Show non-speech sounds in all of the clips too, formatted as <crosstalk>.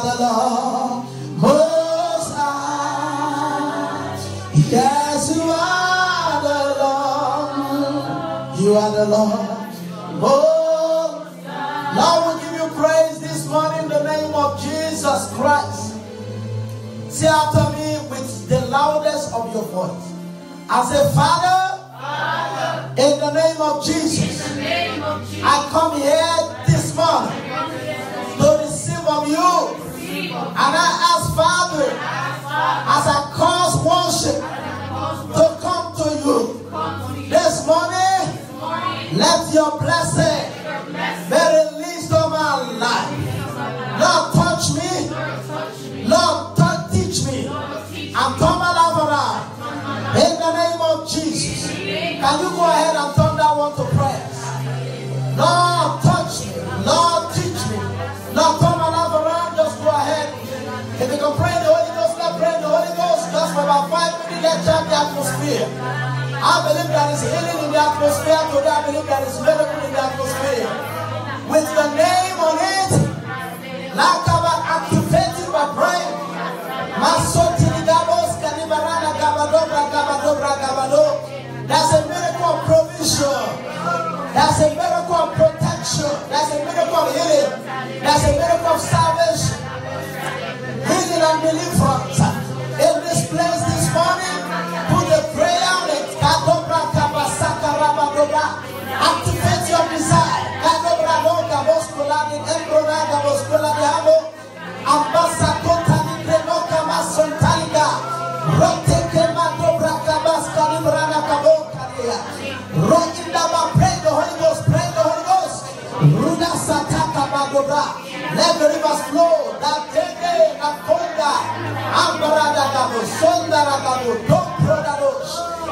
the Lord most high. You are the Lord. You are the Lord most high. Lord, we give you praise this morning in the name of Jesus Christ. Say after me with the loudest of your voice. I say, Father, in the name of Jesus, I come here And I ask Father, as I cause worship to atmosphere. I believe that is healing in the atmosphere. Today I believe there is miracle in the atmosphere. With your name on it, like our activated my brain. That's a miracle of provision. That's a miracle of protection. That's a miracle of healing. That's a miracle of salvation. Healing and deliverance. In this place this morning. cobrar. Activate your desire. Cadebra tota, boca, muscular, embronada, muscular de amor. Ambassa conta, embrenoca, maçontaiga. Rote queimado, braca, basca, librana, caboca, dia. Roginda, ma prendo, Holy Ghost, prendo, Holy Ghost. Ruda, sataka, magobra. Let the rivers flow. Da tege, da conda. Ambarada, da mo, sonda, da mo, topro da noche.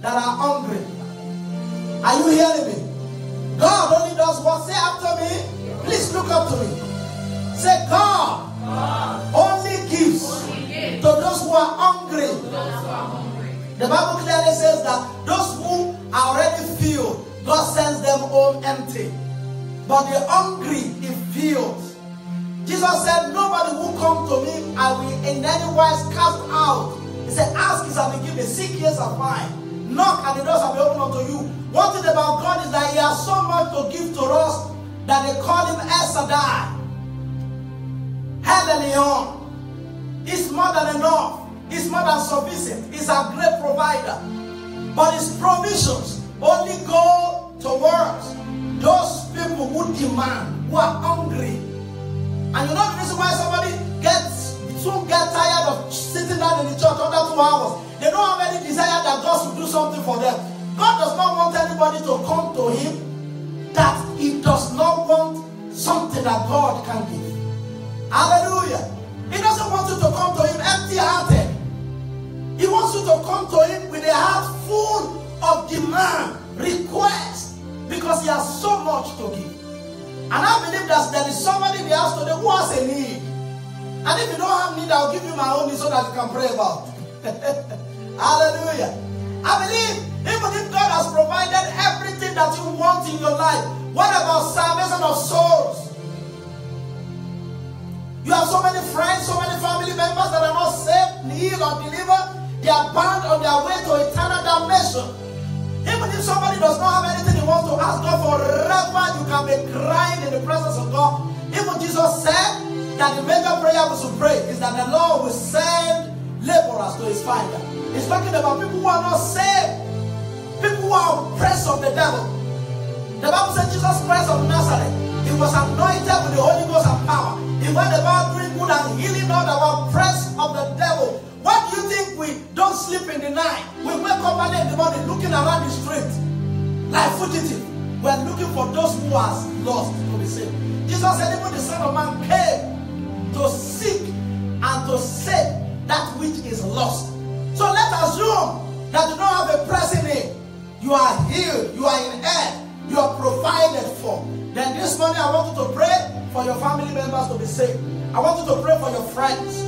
that are hungry. Are you hearing me? God only does what? Say after me. Please look up to me. Say, God, God only, gives only to those who are hungry. The Bible clearly says that those who are already filled, God sends them home empty. But the hungry, He fills. Jesus said, Nobody will come to me, I will in any wise cast out. He said, Ask, is I will give the sick, yes, I find. Knock and the doors will be opened unto you. One thing about God is that He has so much to give to us that they call Him El Shaddai. Helen He's more than enough. He's more than sufficient. He's a great provider. But His provisions only go towards those people who demand, who are hungry. And you know the reason why somebody gets soon get tired of sitting down in the church under two hours. They don't have any desire that God should do something for them. God does not want anybody to come to Him that He does not want something that God can give. Hallelujah. He doesn't want you to come to Him empty hearted. He wants you to come to Him with a heart full of demand, request, because He has so much to give. And I believe that there is somebody in the house today who has a need. And if you don't have need, I'll give you my own need so that you can pray about. <laughs> Hallelujah. I believe even if God has provided everything that you want in your life, what about salvation of souls? You have so many friends, so many family members that are not saved, healed, or delivered. They are bound on their way to eternal damnation. Even if somebody does not have anything he wants to ask God forever, you can be crying in the presence of God. Even Jesus said that the major prayer we should pray is that the Lord will send laborers to his finder. He's talking about people who are not saved, people who are oppressed of the devil. The Bible said Jesus Christ of Nazareth, he was anointed with the Holy Ghost and power. He went about doing good and healing all that were oppressed of the devil. Why do you think we don't sleep in the night? We wake up early in the morning looking around the street like fugitive. We're looking for those who are lost to be saved. Jesus said, even the Son of Man came to seek and to save that which is lost. Let assume that you don't have a pressing need. You are healed, you are in air, you are provided for. Then this morning I want you to pray for your family members to be saved. I want you to pray for your friends.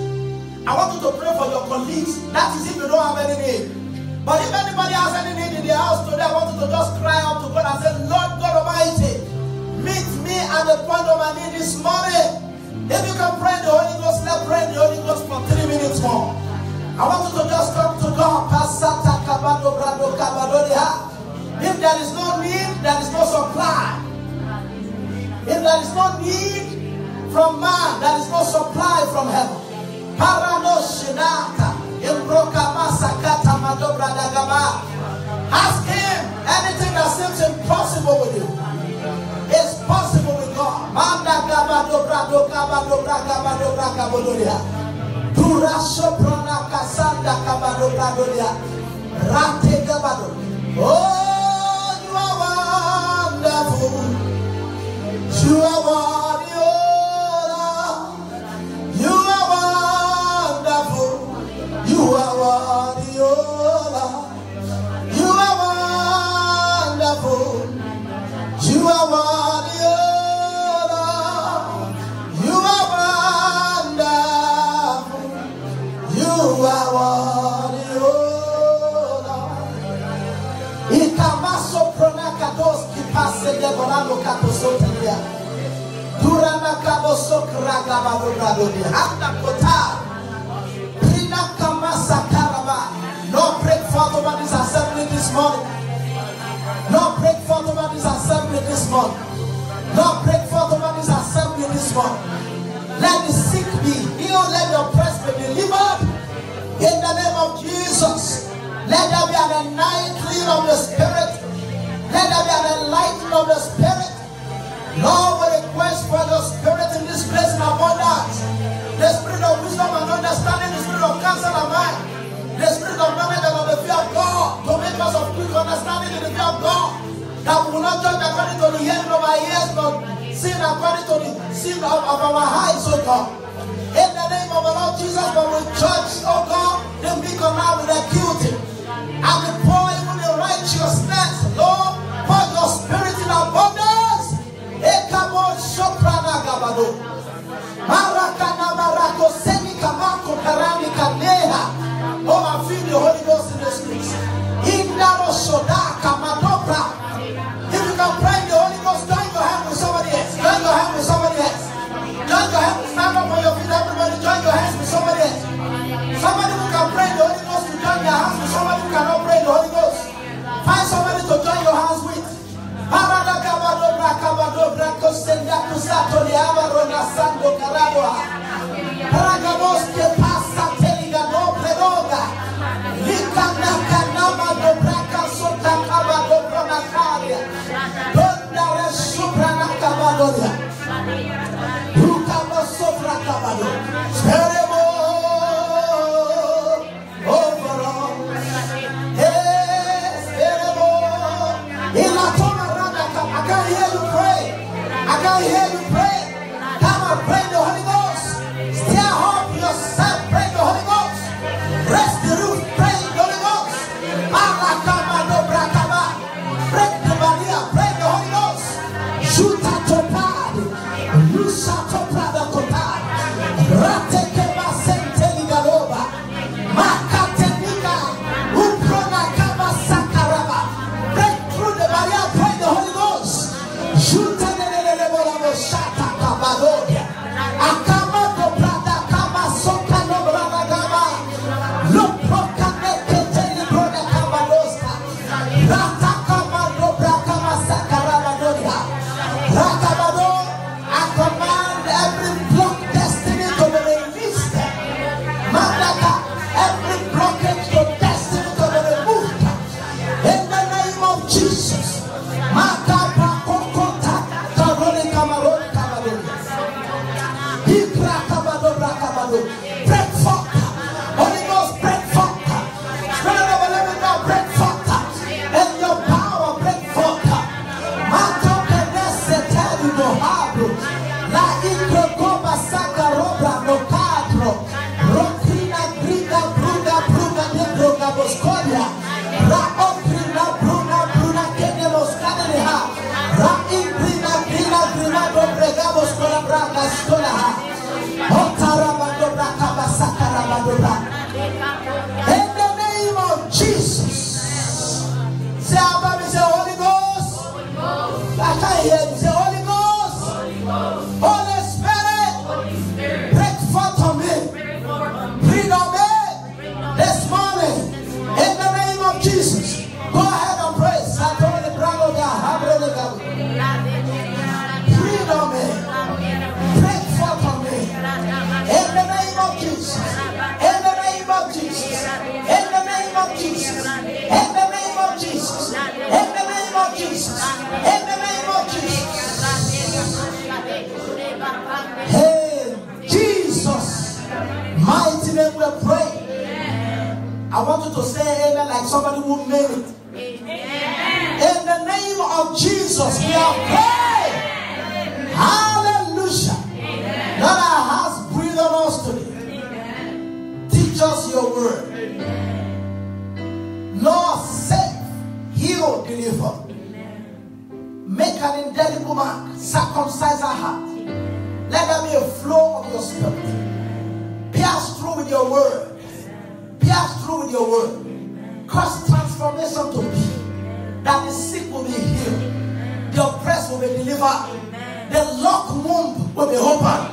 I want you to pray for your colleagues. That is if you don't have any need. But if anybody has any need in the house today, I want you to just cry out to God and say, Lord God Almighty, meet me at the point of my need this morning. If you can pray the Holy Ghost, let's pray the Holy Ghost for three minutes more. I want you to just come. If there is no need, there is no supply. If there is no need from man, there is no supply from heaven. Ask him anything that seems impossible with you. It's possible with God. Gabodolia. Dura soprana kasanda dolia. Rate gabado. Oh, you are wonderful. You are wonderful. Oh, you are wonderful. You are wonderful. Oh, you are wonderful. You are wonderful. Devorando katosotelia. Durana kaboso kragabado bradodia. Anda kota. Lord, break forth over this assembly this morning. Lord, break forth over this assembly this morning. Lord, break forth over this assembly this morning. Let the sick be healed. Let the oppressed be delivered. In the name of Jesus. Let there be an enlightening of the Spirit. Let there be an enlightening of the Spirit. Lord, we request for your Spirit in this place in abundance. The Spirit of wisdom and understanding, the Spirit of counsel and mind. The spirit of knowledge and of the fear of God to make us of quick understanding in the fear of God. That we will not judge according to the hearing of our ears, but sin according to the sin of, of our eyes, oh God. In the name of the Lord Jesus, but we judge, oh God, the meek of man with acute. And we pour even want you to say amen like somebody who made it. Amen. In the name of Jesus, we are praying. Hallelujah. Amen. Lord, our house breathe on us today. Amen. Teach us your word. Amen. Lord, save, heal, deliver. Amen. Make an indelible mark. Circumcise our heart. Let there be a flow of your spirit. Pierce through with your word through with your word. Cause transformation to be. That the sick will be healed. The oppressed will be delivered. The locked womb will be opened.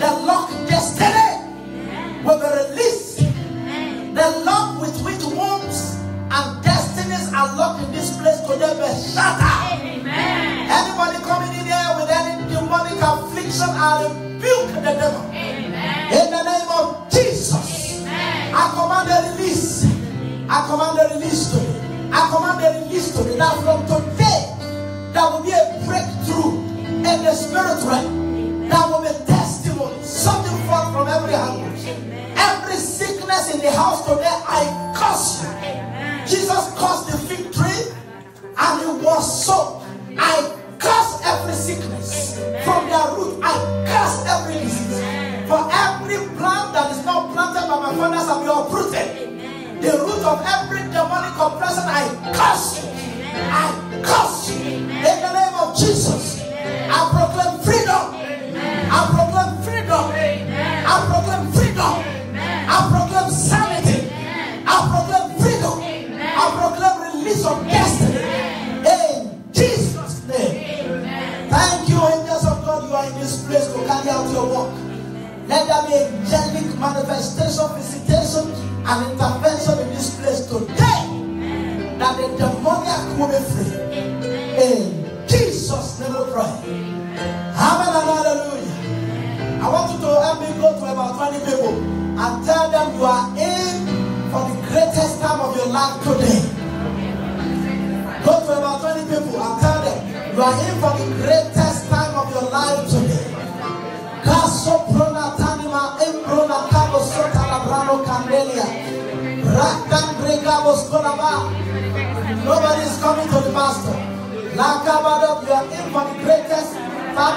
The locked destiny will be released. The lock with which wombs and destinies are locked in this place today be shattered. Anybody coming in here with any demonic affliction, I rebuke the devil. Amen. I command a release to me. I command a release to me. Now from today, there will be a breakthrough in the spirit realm. That will be testimony, something forth from every angle. Every sickness in the house today, I curse you. Jesus cursed the fig tree, and it was so. I curse every sickness from their root. I curse every disease. For every plant that is not planted by my fathers, I will uprooted. The root of every demonic oppression, I curse you. I curse you. In the name of Jesus, I proclaim freedom. I proclaim freedom. I proclaim freedom. I proclaim sanity. I proclaim freedom. I proclaim release of destiny. In Jesus' name. Thank you, angels of God. You are in this place to carry out your work. Let there be angelic manifestation, visitation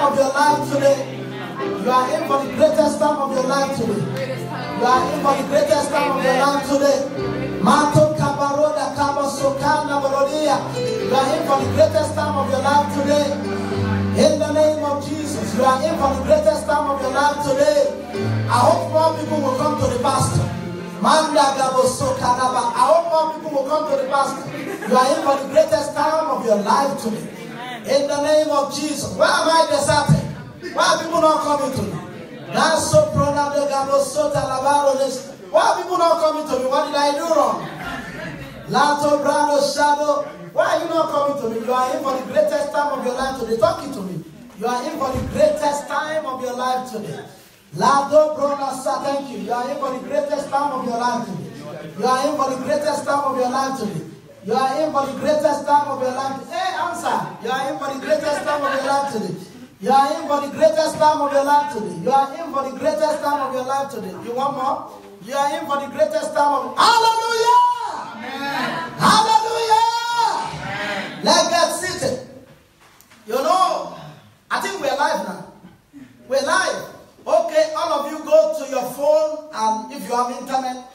of your life today. You are in for the greatest time of your life today. You are in for the greatest time of your life today. Mato kabaroda kabasokana borodia. You are in for the greatest time of your life today. In the name of Jesus, you are in for the greatest time of your life today. I hope more people will come to the pastor. Manda gabosokanaba. I hope more people will come to the pastor. You are in for the greatest time of your life today. In the name of Jesus. Why am I deserted? Why are people not coming to me? That's so pronounced. Why are people not coming to me? What did I do wrong? Lato Brado Shadow. Why are you not coming to me? You are in for the greatest time of your life today. Talking to me. You are in for the greatest time of your life today. Lado Bronasa, thank you. You are in for the greatest time of your life today. You are in for the greatest time of your life today. You are in for the greatest time of your life. Hey, answer. You are in for the greatest time of your life today. You are in for the greatest time of your life today. You are in for the greatest time of your life today. You want more? You are in for the greatest time of Hallelujah! Amen. Hallelujah! Amen. Let's get seated. You know, I think we're live now. We're live. Okay, all of you go to your phone and if you have internet,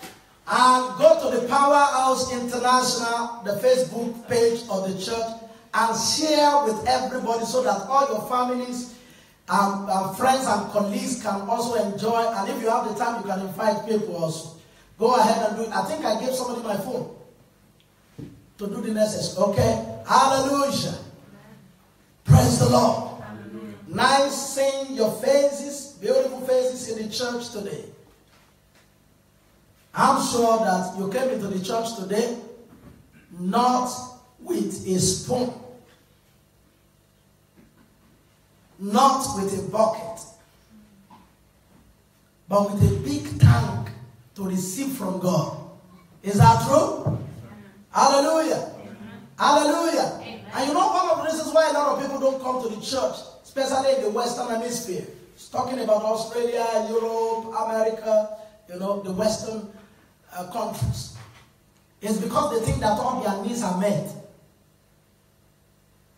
and go to the Powerhouse International, the Facebook page of the church, and share with everybody so that all your families and, and friends and colleagues can also enjoy. And if you have the time, you can invite people also. Go ahead and do it. I think I gave somebody my phone to do the necessary. Okay? Hallelujah. Praise the Lord. Hallelujah. Nice seeing your faces, beautiful faces in the church today. I'm sure that you came into the church today not with a spoon, not with a bucket, but with a big tank to receive from God. Is that true? Hallelujah. Hallelujah. And you know one of the reasons why a lot of people don't come to the church, especially in the Western Hemisphere, it's talking about Australia, Europe, America, you know, the Western uh. It's because they think that all their needs are met.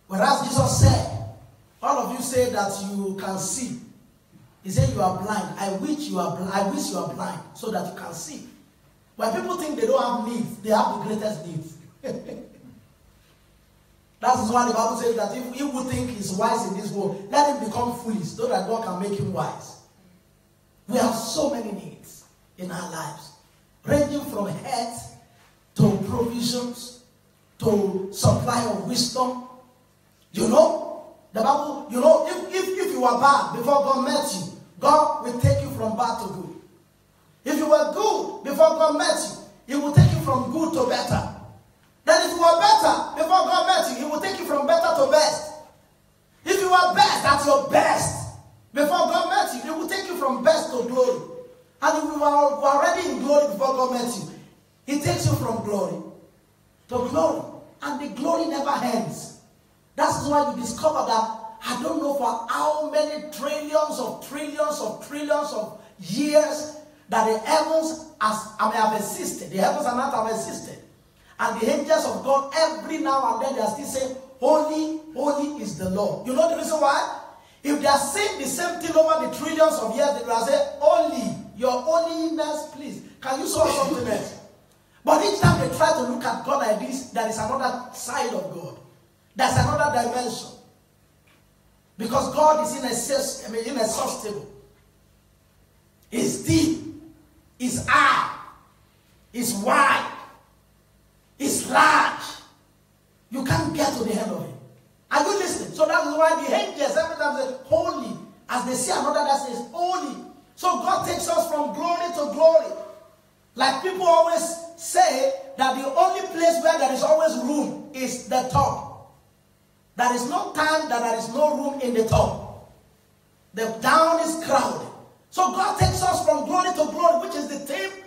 Whereas Jesus said, all of you say that you can see. He said you are blind. I wish you are blind. I wish you are blind so that you can see. When people think they don't have needs, they have the greatest needs. <laughs> That's why the Bible says that if he who think he's wise in this world, let him become foolish so that God can make him wise. We have so many needs in our lives ranging from health to provisions to supply of wisdom. You know, the Bible, you know, if, if, if you were bad before God met you, God will take you from bad to good. If you were good before God met you, He will take you from good to better. Then if you were better before God met you, He will take you from better to best. If you were best at your best before God met you, He will take you from best to glory. And if you were already in glory before God met you, He takes you from glory to glory. And the glory never ends. That's why you discover that I don't know for how many trillions of trillions of trillions of years that the heavens as I mean, have existed. The heavens and earth have existed. And the angels of God, every now and then, they are still saying, Holy, holy is the Lord. You know the reason why? If they are saying the same thing over the trillions of years, they will say, Holy, your holiness, please. Can you show something else? But each time they try to look at God like this, there is another side of God. There's another dimension. Because God is inaccessible, I mean, inexhaustible. It's deep. It's high. It's wide. It's large. You can't get to the end of it. Are you listening? So that is why the angels every time say holy, as they see another that says holy, So God takes us from glory to glory. Like people always say that the only place where there is always room is the top. There is no time that there is no room in the top. The down is crowded. So God takes us from glory to glory, which is the theme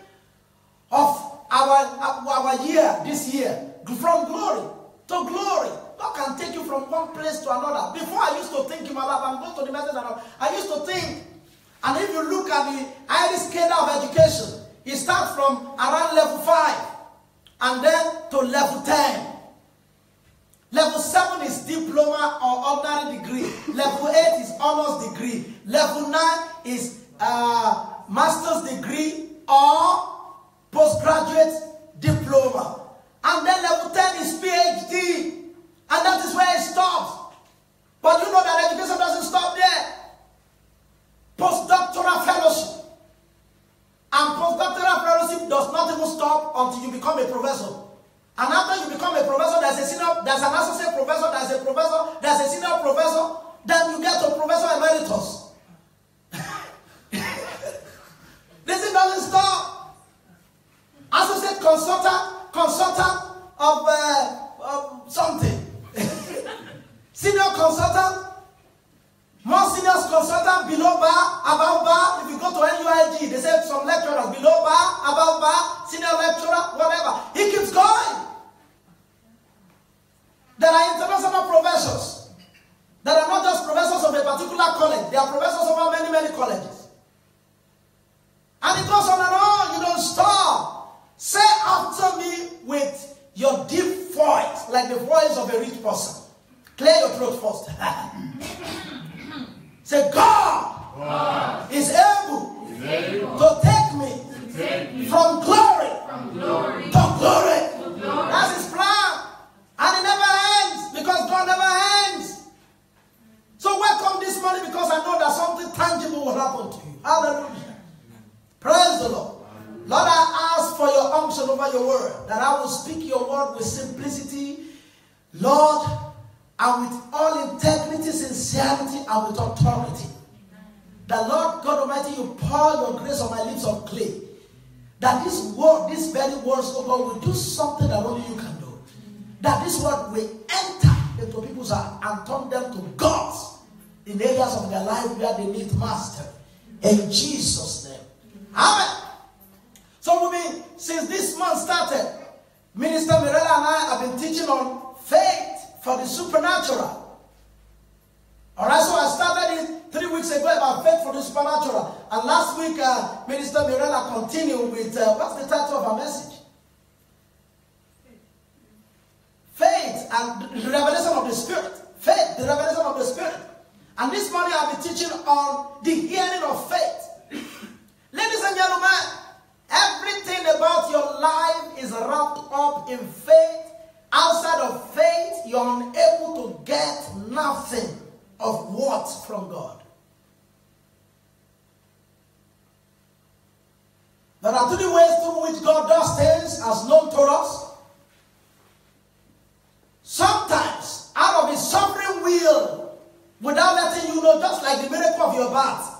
of our, our year, this year. From glory to glory. God can take you from one place to another. Before I used to think in my life, I'm going to the message. I used to think, and if you look at the Irish scale of education, it starts from around level 5 and then to level 10. Level 7 is diploma or ordinary degree. Level 8 is honors degree. Level 9 is uh, master's degree or postgraduate diploma. And then level 10 is PhD. And that is where it stops. But you know that education doesn't stop there. Postdoctoral fellowship. And postdoctoral fellowship does not even stop until you become a professor. And after you become a professor, there's a senior, there's an associate professor, there's a professor, there's a senior professor, then you get to professor emeritus. <laughs> this thing doesn't stop. Associate consultant, consultant of, uh, of something. <laughs> Senior consultant, more seniors consultant below bar, above bar. If you go to NUIG, they say some lecturers below bar, above bar, senior lecturer, whatever. He keeps going. There are international professors. that are not just professors of a particular college. They are professors of many, many colleges. And it goes on and on. You don't stop. Say after me with your deep voice, like the voice of a rich person. Clear your throat first. <laughs> Say, God, God is, able is able to take me, to take me from, glory from glory to glory. To glory. That's his plan. And it never ends because God never ends. So welcome this morning because I know that something tangible will happen to you. Hallelujah. Praise the Lord. Lord, I ask for your unction over your word, that I will speak your word with simplicity. Lord, and with all integrity, sincerity, and with authority. The Lord God Almighty, you pour your grace on my lips of clay. That this word, this very words, oh God, will do something that only you can do. That this word will enter into people's heart and turn them to gods in areas of their life where they need master. In Jesus' name. Amen. So been, since this month started, Minister Mirella and I have been teaching on faith for the supernatural. Alright, so I started it three weeks ago about faith for the supernatural. And last week, uh, Minister Mirella continued with uh, what's the title of our message? Faith and the revelation of the Spirit. Faith, the revelation of the Spirit. And this morning I'll be teaching on the hearing of faith. Ladies and gentlemen, everything about your life is wrapped up in faith Outside of faith, you're unable to get nothing of what from God. There are three ways through which God does things as known to us. Sometimes, out of his sovereign will, without letting you know, just like the miracle of your birth,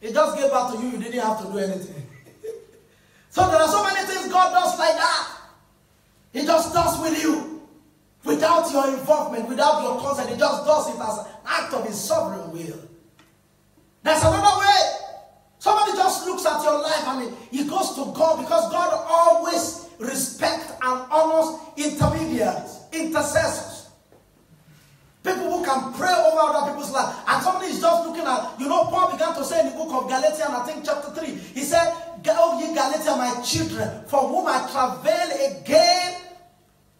it just gave back to you, you didn't have to do anything. <laughs> so there are so many things God does like that. He just does with you. Without your involvement, without your consent, he just does it as an act of his sovereign will. There's another way. Somebody just looks at your life and he goes to God because God always respects and honors intermediaries, intercessors. People who can pray over other people's life. And somebody is just looking at, you know, Paul began to say in the book of Galatians, I think chapter 3, he said, Go ye Galatians, my children, for whom I travail again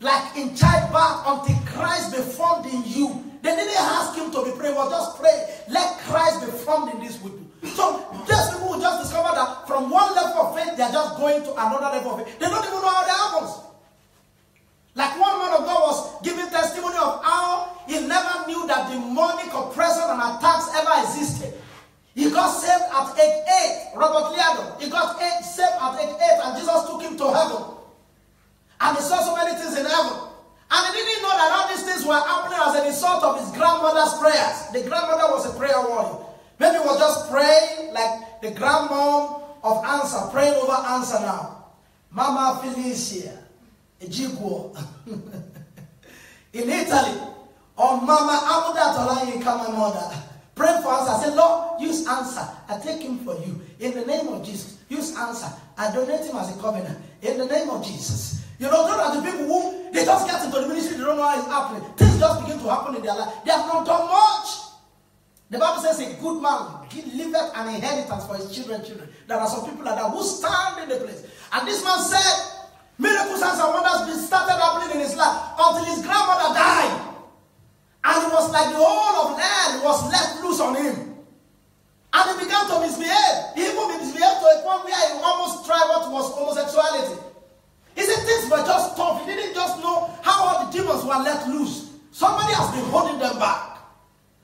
like in childbirth until Christ be formed in you. They didn't ask him to be praying, was just pray. Let Christ be formed in this you. So these people will just discover that from one level of faith, they are just going to another level of faith. They don't even know how that happens. Like one man of God was giving testimony of how he never knew that demonic oppression and attacks ever existed. He got saved at age 8, Robert Liardon. He got saved at age 8, and Jesus took him to heaven. And he saw so many things in heaven. And he didn't know that all these things were happening as a result of his grandmother's prayers. The grandmother was a prayer warrior. Maybe was just praying like the grandmom of answer, praying over answer now. Mama Felicia, Ejiguo. <laughs> In Italy, or Mama Amuda Tolayi my mother. Pray for answer. I say, Lord, use answer. I take him for you. In the name of Jesus. Use answer. I donate him as a covenant. In the name of Jesus. You know, those are the people who they just get into the ministry, they don't know how it's happening. Things just begin to happen in their life. They have not done much. The Bible says a good man he leaveth an inheritance for his children, children. There are some people like that who stand in the place. And this man said, miracles and wonders started happening in his life until his grandmother died. And it was like the whole of land was let loose on him. And he began to misbehave. He even misbehaved to a point where he almost tried what was homosexuality. He said things were just tough. He didn't just know how all the demons were let loose. Somebody has been holding them back.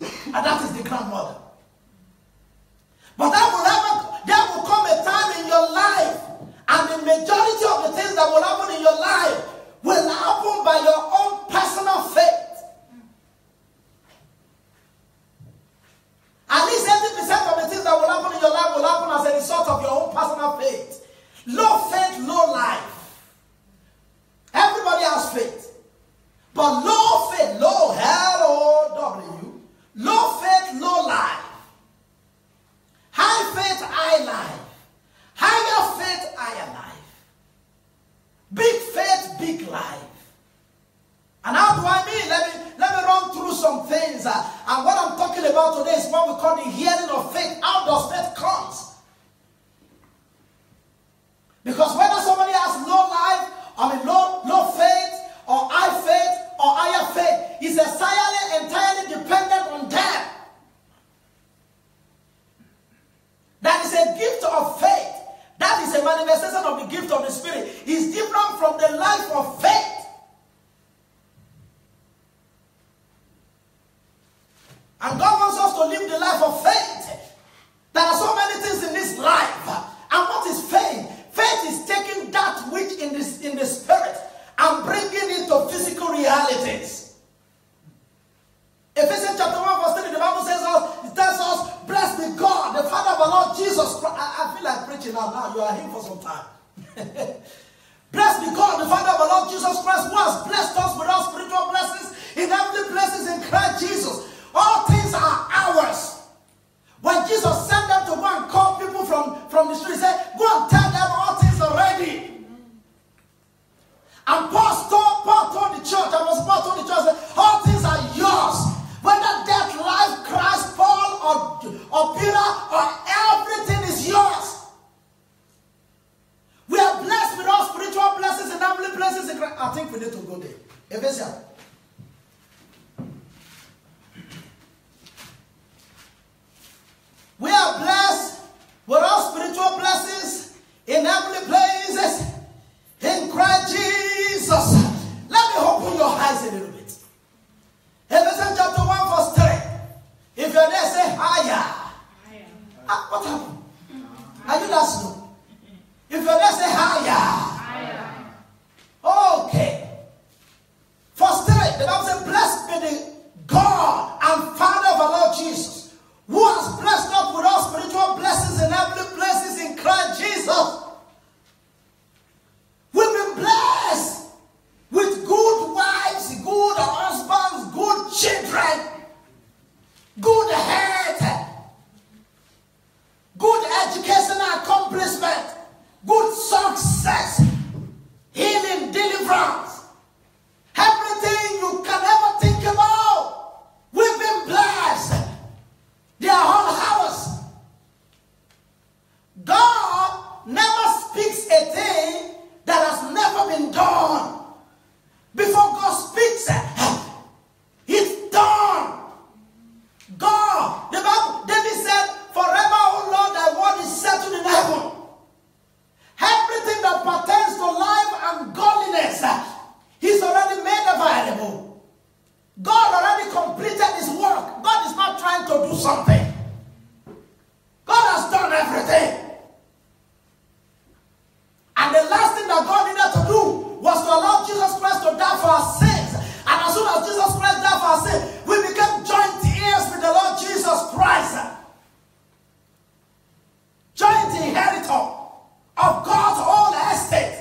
And that is the grandmother. But there will, ever, there will come a time in your life, and the majority of the things that will happen in your life will happen by your own personal faith. At least 80% of the things that will happen in your life will happen as a result of your own personal faith. Low faith, low life. Everybody has faith. But low faith, low L-O-W, low faith, low life. High faith, high life. Higher faith, higher life. Big faith, big life. And how do I mean? Let me let me run through some things. Uh, and what I'm talking about today is what we call the hearing of faith. How does faith come? Because whether somebody has low life, I mean low, low faith, or high faith, or higher faith, is entirely, entirely dependent on them. That is a gift of faith. That is a manifestation of the gift of the Spirit. It's different from the life of faith. And God wants us to live the life of faith. There are so many things in this life. And what is faith? Faith is taking that which in, this, in the spirit and bringing it to physical realities. Ephesians chapter 1 verse 3, the Bible says us, it tells us, blessed be God, the Father of our Lord Jesus Christ. I, I feel like preaching now, now you are here for some time. <laughs> blessed be God, the Father of our Lord Jesus Christ, who has blessed us with all spiritual blessings in heavenly places in Christ Jesus. All things are ours. When Jesus sent them to go and call people from, from the street, he said, Go and tell them all things are ready. And Paul told, Paul told the church, I was Paul told the church, all things are yours. Whether death, life, Christ, Paul, or, or Peter, or everything is yours. We are blessed with all spiritual blessings and heavenly blessings. I think we need to go there. Ephesians We are blessed with all spiritual blessings in heavenly places in Christ Jesus. Let me open your eyes a little bit. Ephesians chapter 1, verse 3. If you're there, say higher. Ah, what happened? Are you that slow? If you're there, say higher. higher. Okay. Verse 3, the Bible says, Blessed be the God and Father of our Lord Jesus who has blessed us with all spiritual blessings in heavenly places in Christ Jesus. We've been blessed with good wives, good husbands, good children, good health, good educational accomplishment, good success, healing, deliverance, everything you can ever Are all ours. God never speaks a thing that has never been done. Before God speaks, it's done. God, the Bible, David said, Forever, O Lord, thy word is settled in heaven. Everything that pertains to life and godliness is already made available. God already completed his work. God is not trying to do something. God has done everything. And the last thing that God needed to do was to allow Jesus Christ to die for our sins. And as soon as Jesus Christ died for our sins, we became joint heirs with the Lord Jesus Christ. Joint inheritor of God's whole estate.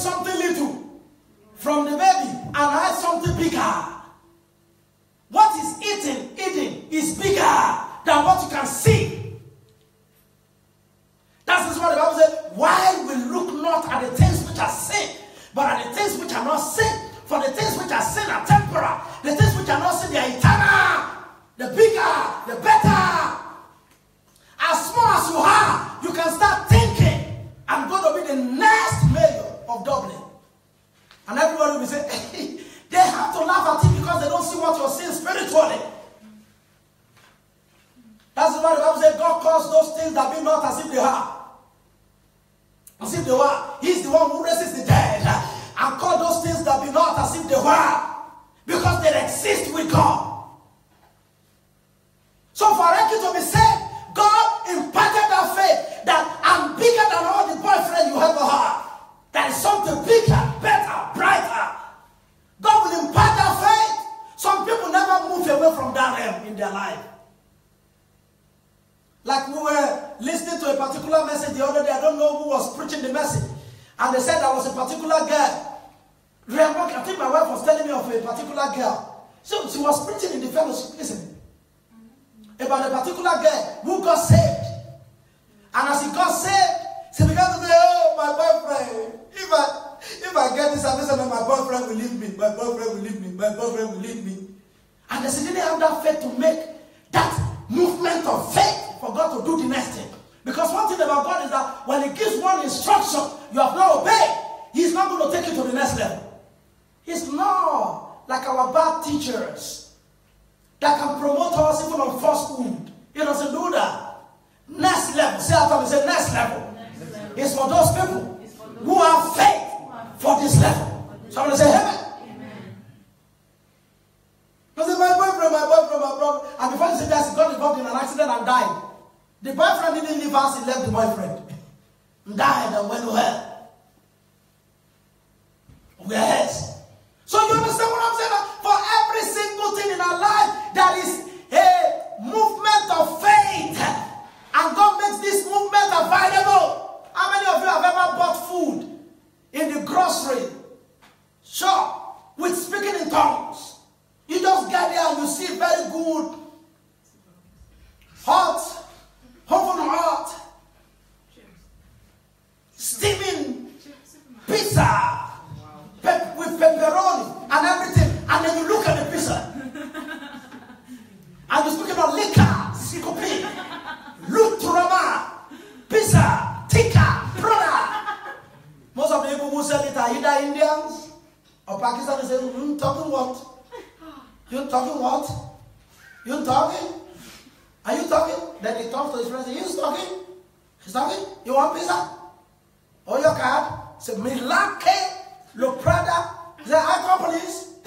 something tongues. You just get there and you see very good, hot, oven hot, steaming pizza wow. with pepperoni and everything. And then you look at the pizza. and you're speaking about liquor, syncope, lutrama, pizza, tikka, brother. Most of the people who sell it are either Indians or Pakistanis saying, you talking what? You talking what? You talking? Are you talking? Then he talks to his friends, he's talking. He's talking. You want pizza? Or your card? Say, Milake, Lo Prada. Say, I come police. <laughs>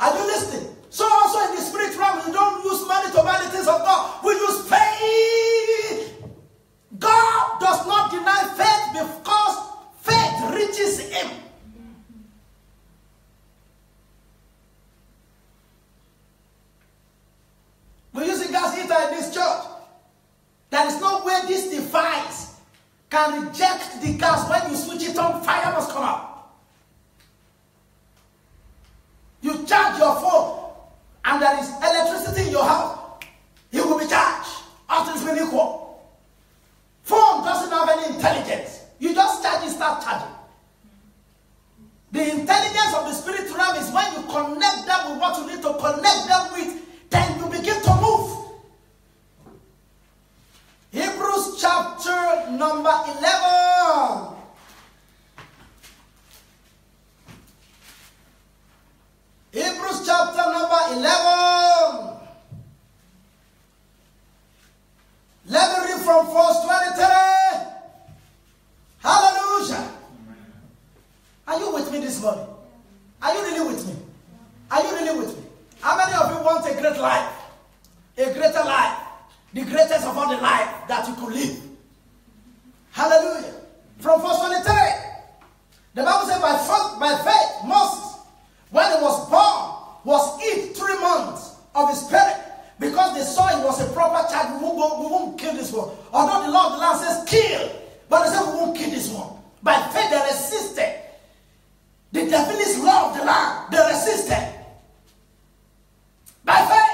Are you listening? So also in the spirit realm, we don't use money to buy the things of God. We use faith. God does not deny faith because faith reaches him. There is no way this device can reject the gas when you switch it on, fire must come out. You charge your phone and there is electricity in your house, it will be charged. After it's been equal. Phone doesn't have any intelligence. You just charge it, start charging. The intelligence of the spirit realm is when you connect them with what you need to connect them with, then you begin to move. Hebrews chapter number 11. Hebrews chapter number 11. Let me read from verse 23. Hallelujah. Are you with me this morning? Are you really with me? Are you really with me? How many of you want a great life? A greater life. The greatest of all the life that you could live. Hallelujah. From verse 23. The Bible says, by, faith, by faith, Moses, when he was born, was hid three months of his spirit because they saw he was a proper child. We won't, we won't kill this one. Although the Lord the land says kill, but they said we won't kill this one. By faith, they resisted. The devilish law of the land, they resisted. By faith.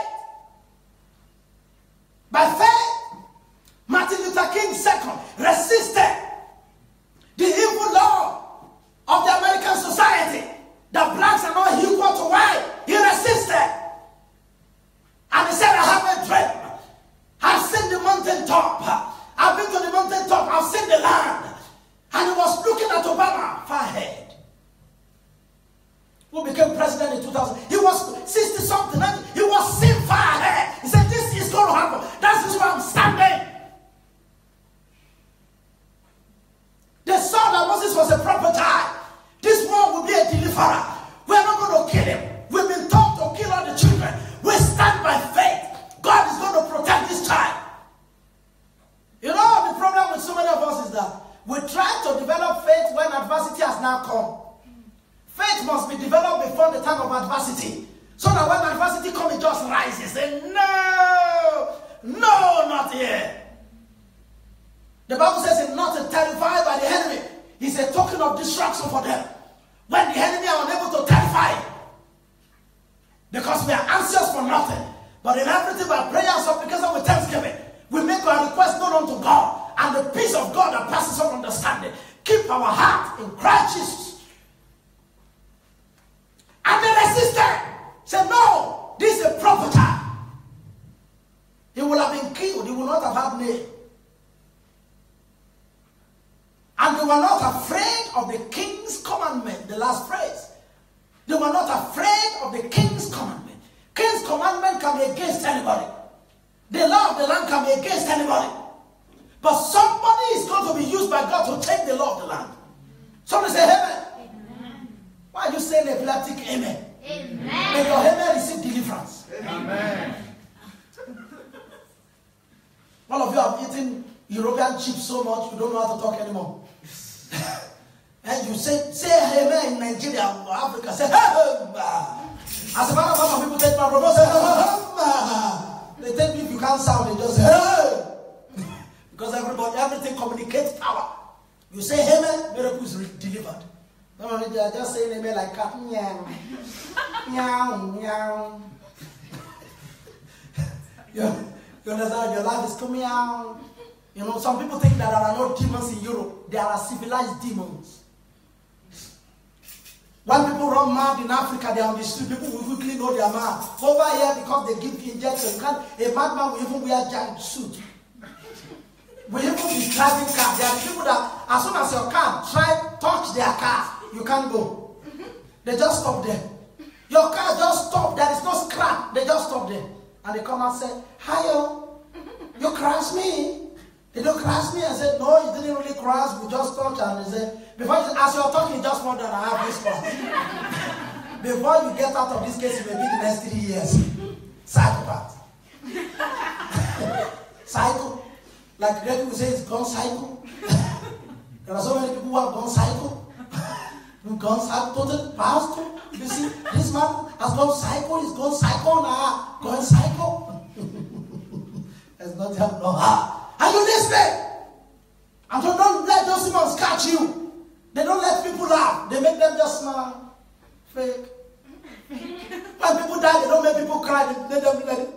You know, some people think that there are no demons in Europe. There are civilized demons. When people run mad in Africa, they are on the street, people will quickly know they are mad. Over here, because they give injection, can, a madman will even wear giant suit. Will even be driving car. There are people that, as soon as your car try touch their car, you can't go. They just stop there. Your car just stop. There is no scrap. They just stop there. And they come and say, Hi, oh. You cross me. Did you cross me. I said, no, you didn't really cross. We just talked and he said, before you, as you're talking, just wonder I have this one. <laughs> before you get out of this case, it may be the next three years. Psychopath. <laughs> Psycho. Like Greg will say, it's gone psycho. <laughs> there are so many people who have gone psycho. We've gone psycho, pastor. You see, this man has gone psycho. He's gone psycho now. Gone psycho. There's nothing no heart. Are you listening? And so don't let those demons catch you. They don't let people laugh. They make them just smile. Fake. <laughs> when people die, they don't make people cry. They let them let it.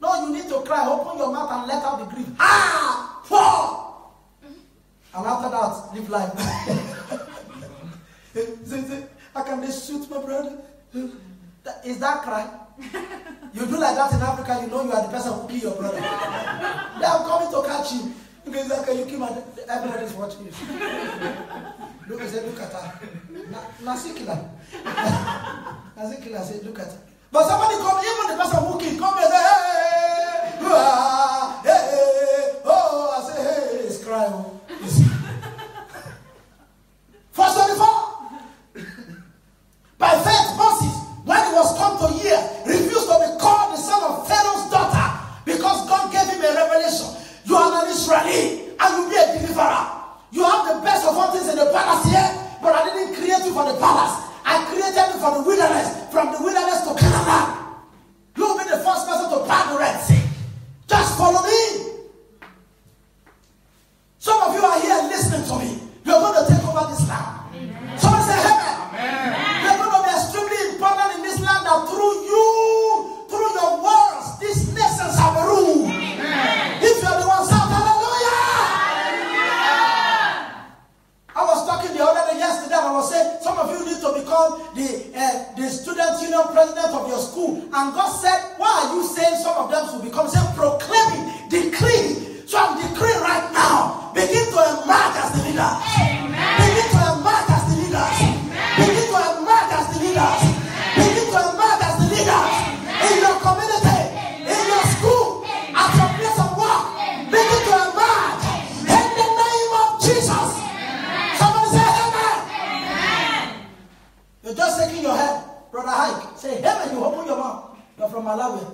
No, you need to cry. Open your mouth and let out the grief. Ah! Fall! And after that, live life. <laughs> How can they shoot my brother? Is that cry? <laughs> You do like that in Africa, you know you are the person who kill your brother. <laughs> they are coming to catch you. Because like, you kill my everybody is watching you. Look, say, look at her. Nasikila. <laughs> Nasikila say, look at her. But somebody come, even the person who kill, come and say, hey, hey, hey, oh, I say, hey, it's crying. Verse 24. By faith, Moses, when he was come to year, refused to be called the son of Pharaoh's daughter because God gave him a revelation. You are an Israeli and you be a deliverer. You have the best of all things in the palace here, but I didn't create you for the palace. I created you for the wilderness, from the wilderness to Canaan. You'll be the first person to part the Red Sea. Just follow me. Some of you are here listening to me. You're going to take over this land. Somebody say, Amen. Amen. Important in this land that through you, through your words, these nations have a rule. If you're the one, shout hallelujah. hallelujah. I was talking the other day yesterday and I was saying some of you need to become the uh, the student union president of your school. And God said, why are you saying some of them should become? Say, proclaiming, decree. So I'm decreeing right now. Begin to emerge as the leader. From Malawi.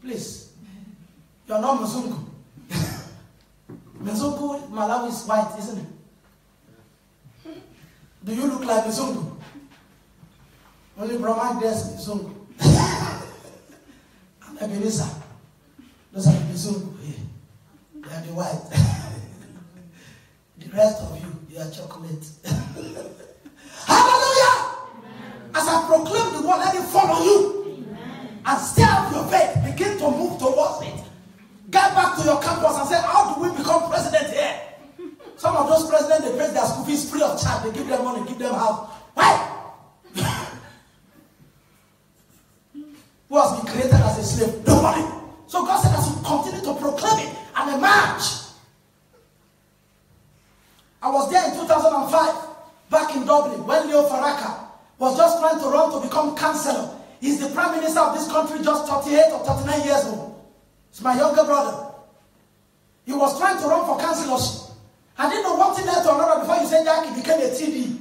Please. You're not Muzungu. <laughs> Mzungu, Malawi is white, isn't it? Do you look like Mzungu? Only Brahman dress Mzungu. <laughs> I'm Ebenezer. Those are Mzungu here. They are the white. <laughs> the rest of you, you are chocolate. Hallelujah! As I proclaim the word, let it follow you. And stay up your bed. Begin to move towards it. Get back to your campus and say, how do we become president here? Some of those presidents, they pay their school fees free of charge. They give them money, give them house. Why? Who has been created as a slave? Nobody. So God said, as you continue to proclaim it and emerge. I was there in 2005, back in Dublin, when Leo Varadkar was just trying to run to become chancellor. He's the prime minister of this country just 38 or 39 years old. It's my younger brother. He was trying to run for councillorship. I didn't know one thing led to another before you said that he became a TD.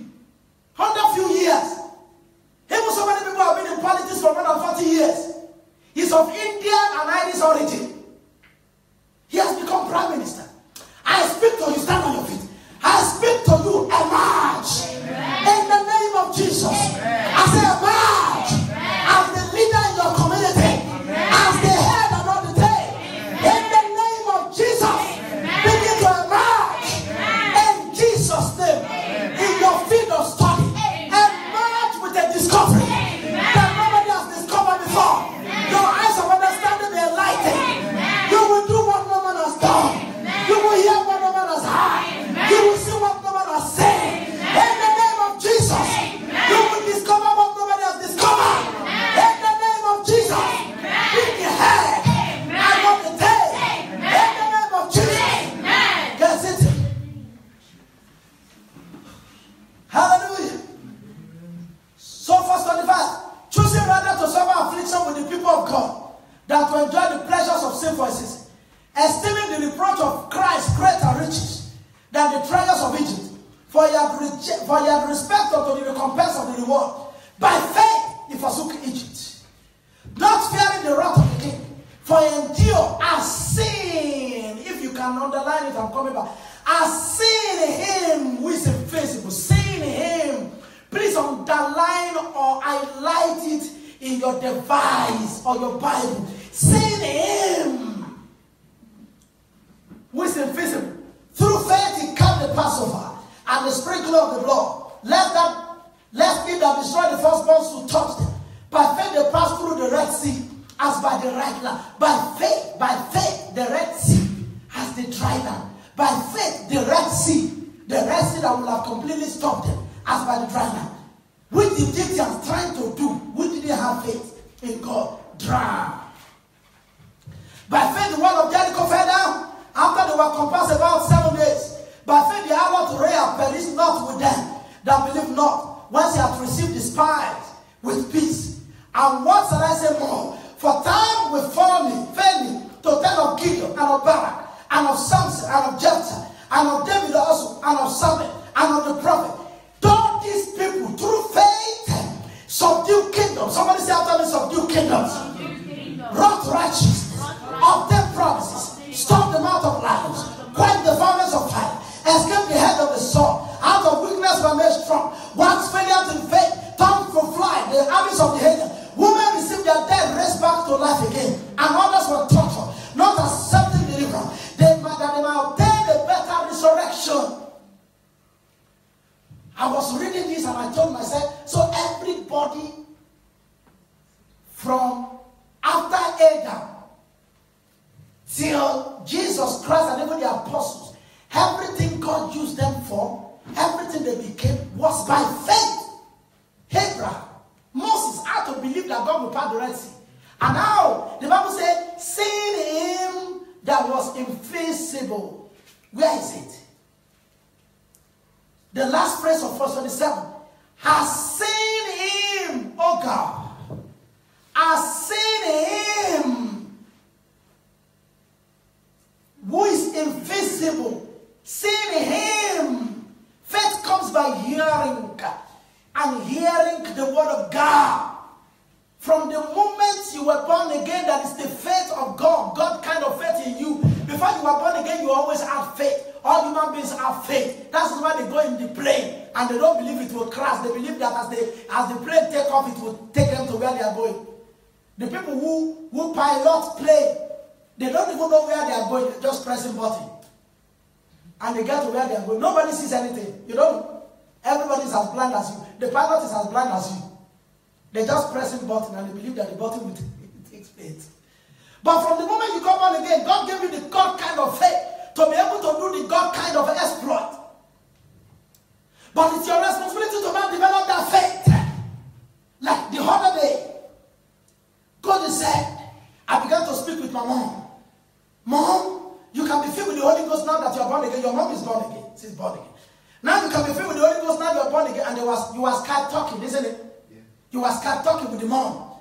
Under few years. Even so many people have been in politics for more than 40 years. He's of Indian and Irish origin. He has become prime minister. I speak to you, stand on your feet. I speak to you, emerge. In the name of Jesus. Amen. I say emerge. And now the Bible said, seeing him that was invisible. Where is it? The last phrase of verse 27 has seen him, oh God, has seen him who is invisible, seen him. Faith comes by hearing and hearing the word of God. From the moment you were born again, that is the faith of God, God kind of faith in you. Before you were born again, you always have faith. All human beings have faith. That's why they go in the plane and they don't believe it will crash. They believe that as, they, as the plane take off, it will take them to where they are going. The people who, who pilot plane, they don't even know where they are going. They're just pressing button. And they get to where they are going. Nobody sees anything. You don't. Everybody is as blind as you. The pilot is as blind as you. They just pressing the button and they believe that the button will take faith. But from the moment you come on again, God gave you the God kind of faith to be able to do the God kind of exploit. But it's your responsibility to now develop that faith. Like the other day, God said, I began to speak with my mom. Mom, you can be filled with the Holy Ghost now that you are born again. Your mom is born again. She's born again. Now you can be filled with the Holy Ghost now you are born again. And there was you was talking, isn't it? You were talking with the mom.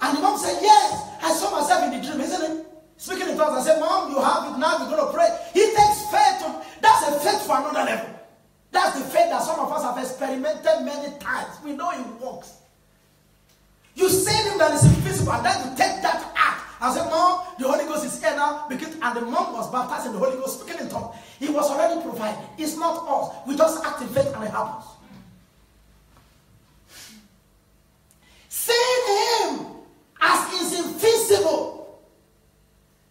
And the mom said, Yes, I saw myself in the dream, isn't it? Speaking in tongues, I said, Mom, you have it now, you're going to pray. He takes faith to, that's a faith for another level. That's the faith that some of us have experimented many times. We know it works. You say him that is invisible, and then you take that act. I said, Mom, the Holy Ghost is here now. Because, and the mom was baptized in the Holy Ghost, speaking in tongues. He was already provided. It's not us. We just act in faith and it happens. Seeing him as is invisible.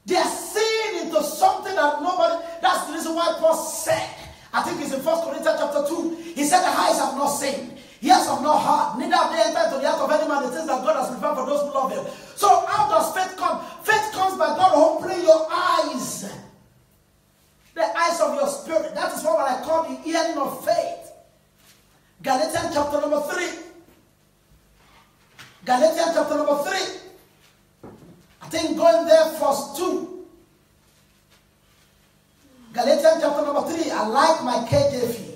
They are seeing into something that nobody, that's the reason why Paul said, I think it's in First Corinthians chapter 2, he said the eyes have not seen, ears have not heard, neither have they entered to the heart of any man the things that God has prepared for those who love him. So how does faith come? Faith comes by God opening your eyes. The eyes of your spirit. That is what I call the hearing of faith. Galatians chapter number 3. Galatians chapter number 3. I think going there first 2. Galatians chapter number 3. I like my KJV.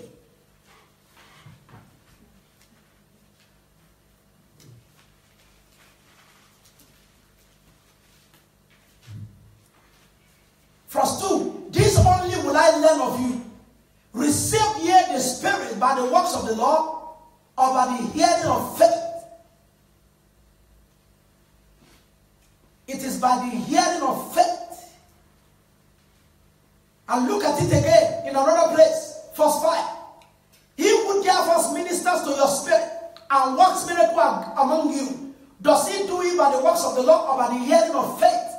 Verse 2 This only will I learn of you. Receive ye the Spirit by the works of the law, or by the hearing of faith. It is by the hearing of faith. And look at it again in another place. Verse 5. He who therefore ministers to your spirit and works miracle among you Does he do it by the works of the law or by the hearing of faith?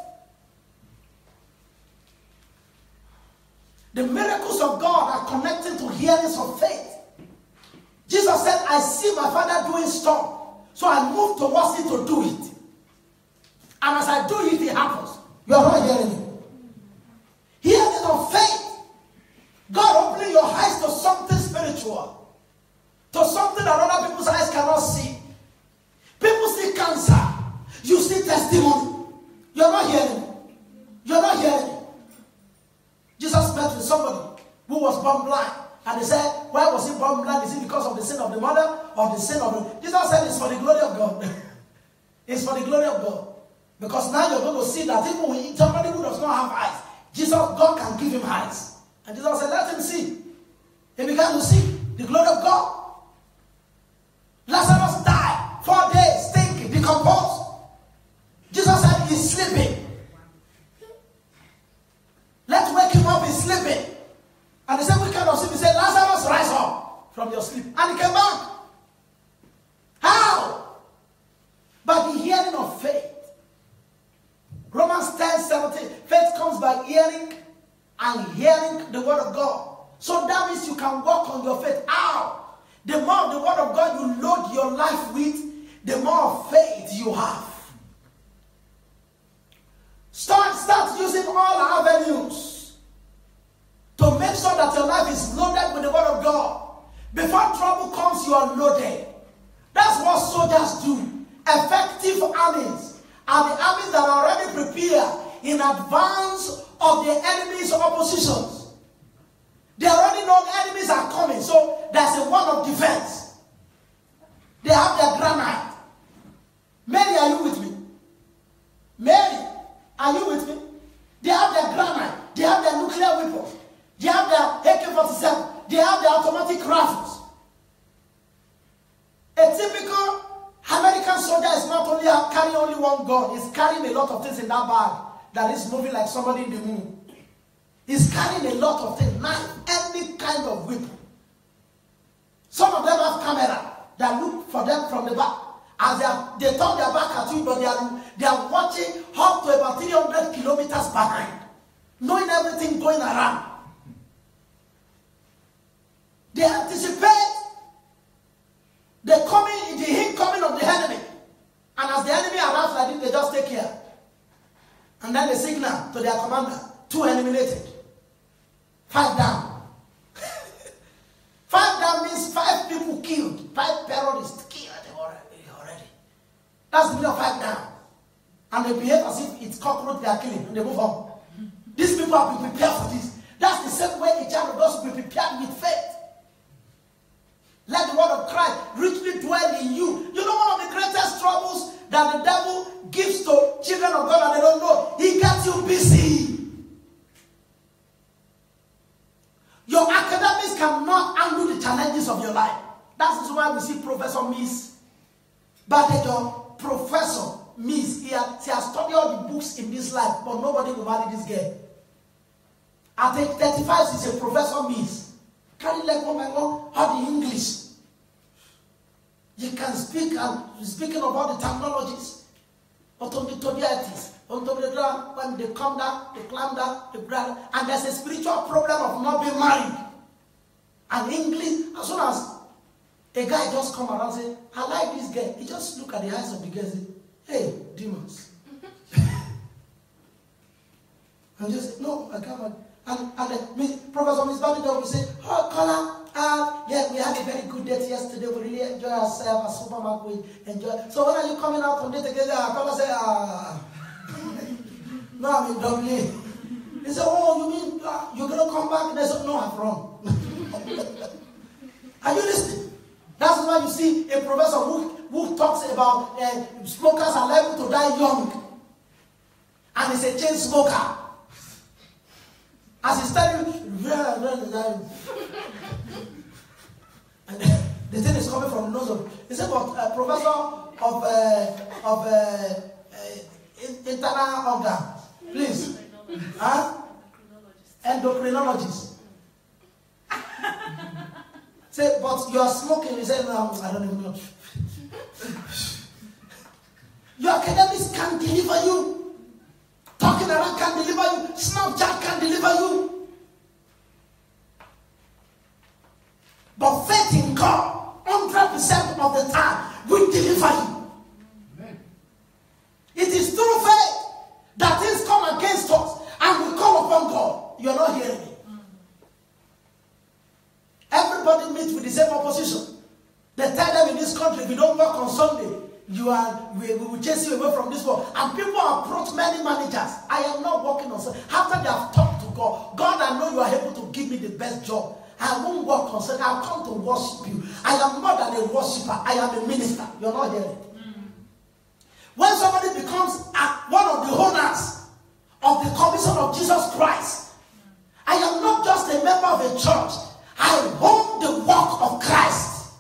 The miracles of God are connected to hearings of faith. Jesus said, I see my Father doing stuff, so I move towards it to do it. Know enemies are coming, so there's a wall of defense. They have their granite. Mary, are you with me? Mary, are you with me? They have their granite. They have their nuclear weapons. They have their AK-47. They have their automatic rifles. A typical American soldier is not only carrying only one gun, he's carrying a lot of things in that bag that is moving like somebody in the moon. He's carrying a lot of things, knife, kind of weapon. Some of them have camera that look for them from the back. As they, are, they turn their back at you, but they are, they are watching up to about 300 kilometers behind, knowing everything going around. They anticipate the coming, the incoming of the enemy. And as the enemy arrives like this, they just take care. And then they signal to their commander, two eliminated. Five down. Five down means five people killed, five terrorists killed already. That's the meaning of five down. And they behave as if it's cockroach they are killing, and they move on. These people have been prepared for this. That's the same way a child of God should be prepared with faith. Let the word of Christ richly dwell in you. You know one of the greatest troubles that the devil gives to children of God and they don't know? He gets you busy. Your academics cannot challenges of your life. That is why we see Professor Miss Badejo, Professor Miss. He has, he has studied all the books in this life, but nobody will marry this girl. At age 35, she's a Professor Miss. Carry like, oh my God, how the English. You can speak, and speaking all the technologies, automatorialities, when they come down, they climb down, they brother, and there's a spiritual problem of not being married. And English, as soon as a guy just come around and say, I like this girl, he just look at the eyes of the girl and say, hey, demons. <laughs> and just, no, I can't. And, and the Professor Miss Babington will say, oh, Colin, uh, yeah, we had a very good date yesterday. We really enjoy ourselves at supermarket. We enjoy. So when are you coming out on date again? Colin say, ah. <laughs> no, I'm in Dublin. He said, oh, you mean uh, you're going to come back? And I said, no, I'm wrong. <laughs> are you listening? That's why you see a professor who, who talks about uh, smokers are liable to die young. And he's a chain smoker. As he's telling you, and <laughs> the thing is coming from nose of. He said, but uh, professor of uh, of uh, internal organ, please, huh? Endocrinologist. <laughs> Say, but you are smoking. He said, no, I don't even know. <laughs> Your academics can deliver you. Talking around can't deliver you. Snapchat can't deliver you. But faith in God, 100% of the time, will deliver you. Amen. It is through faith that things come against us and we call upon God. You are not hearing me. Everybody meets with the same opposition. They tell them in this country, if you don't work on Sunday, you are we, we will chase you away from this world. And people approach many managers. I am not working on Sunday. After they have talked to God, God, I know you are able to give me the best job. I won't work on Sunday. I'll come to worship you. I am more than a worshiper. I am a minister. You're not hearing. When somebody becomes a, one of the owners of the commission of Jesus Christ, I am not just a member of a church. I own the work of Christ.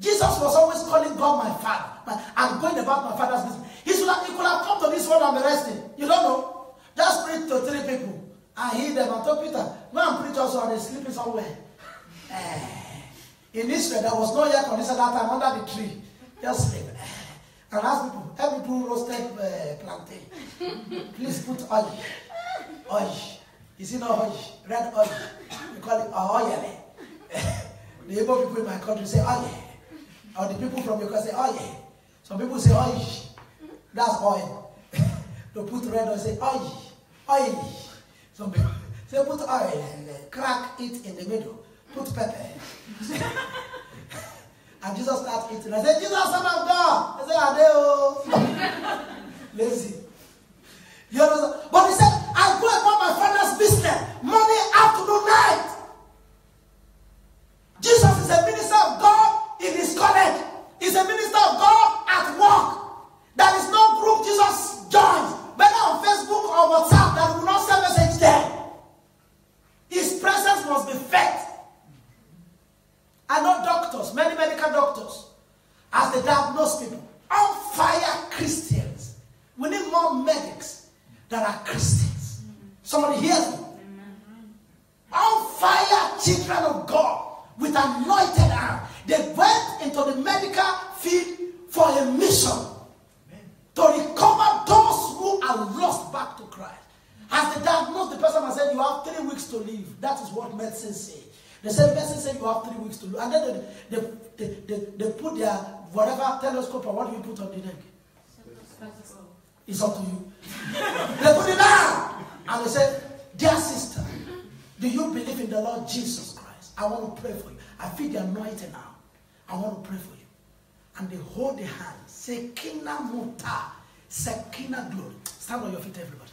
Jesus was always calling God my father. But I'm going about my father's business. He, should have, he could have come to this world and be resting. You don't know. Just preach to three people. I hear them and told Peter, go and preach also are they sleeping somewhere? Uh, in Israel, there was no air conditioner that time under the tree. Just sleep. Uh, and ask people, help me do roasted uh, plantain. Please put oil. Oil. You see no oil? Red oil. We call it oil. the Igbo people in my country say oil. Or the people from your country say oil. Some people say oil. That's oil. <laughs> they put red oil, say oil. Oil. Some people <laughs> say put oil and uh, crack it in the middle. Put pepper. <laughs> and Jesus starts eating. I said, Jesus, son of God. I said, Adeo. Lazy. You understand? But he said, I go about my father's business morning, afternoon, night. Jesus is a minister of God in his college. He's a minister of God at work. It's up to you. they put it down. And they said, Dear sister, do you believe in the Lord Jesus Christ? I want to pray for you. I feel the anointing now. I want to pray for you. And they hold the hand. Sekina muta. Shekinah glory. Stand on your feet, everybody.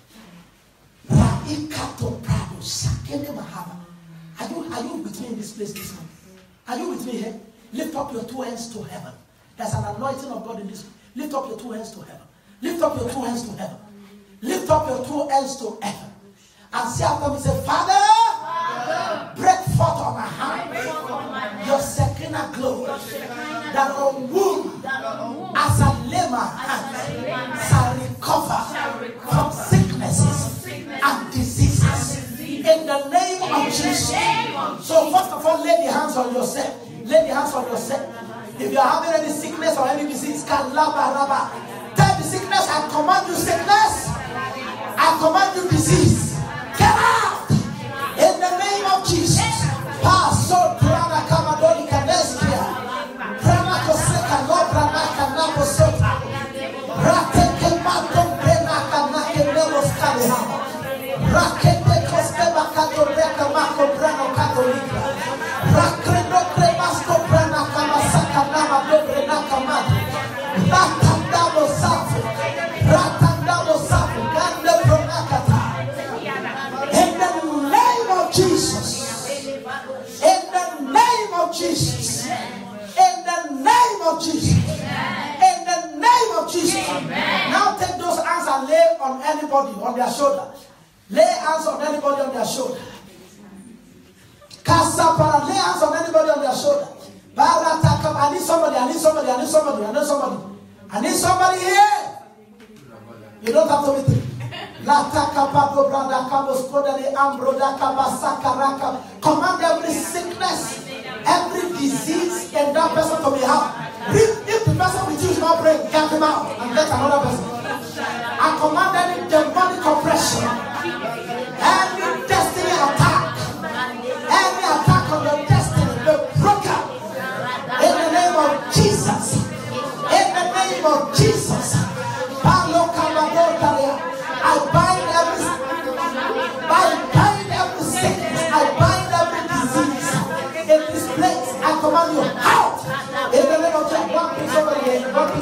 Are you, are you with me in this place this morning? Are you with me here? Lift up your two hands to heaven. There's an anointing of God in this. Lift up your two hands to heaven. Lift up your two hands to heaven. Lift up your two hands to heaven. And say after me, say, Father, Father break forth on my hand your second glory that a womb as a lemur shall recover from sicknesses and diseases in the name of Jesus. So first of all, lay the hands on yourself. Lay the hands on yourself. If you are having any sickness or any disease, tell the sickness, I command you sickness. I command you disease. Get out in the name of Jesus. Paso prana of Jesus. In the name of Jesus. Now take those hands and lay on anybody on their shoulder. Lay hands on anybody on their shoulder. Kasapara, lay hands on anybody on their shoulder. I need somebody, I need somebody, I need somebody, I need somebody. I need somebody here. You don't have to be Command every sickness, every disease in that person to be out. If, if the person of the Jews not pray, get him out and get another person. I command any demonic oppression, any destiny attack, any attack on your destiny, be broken. In the name of Jesus. In the name of Jesus. I bind every I bind every sickness. I bind every disease. In this place, I command you.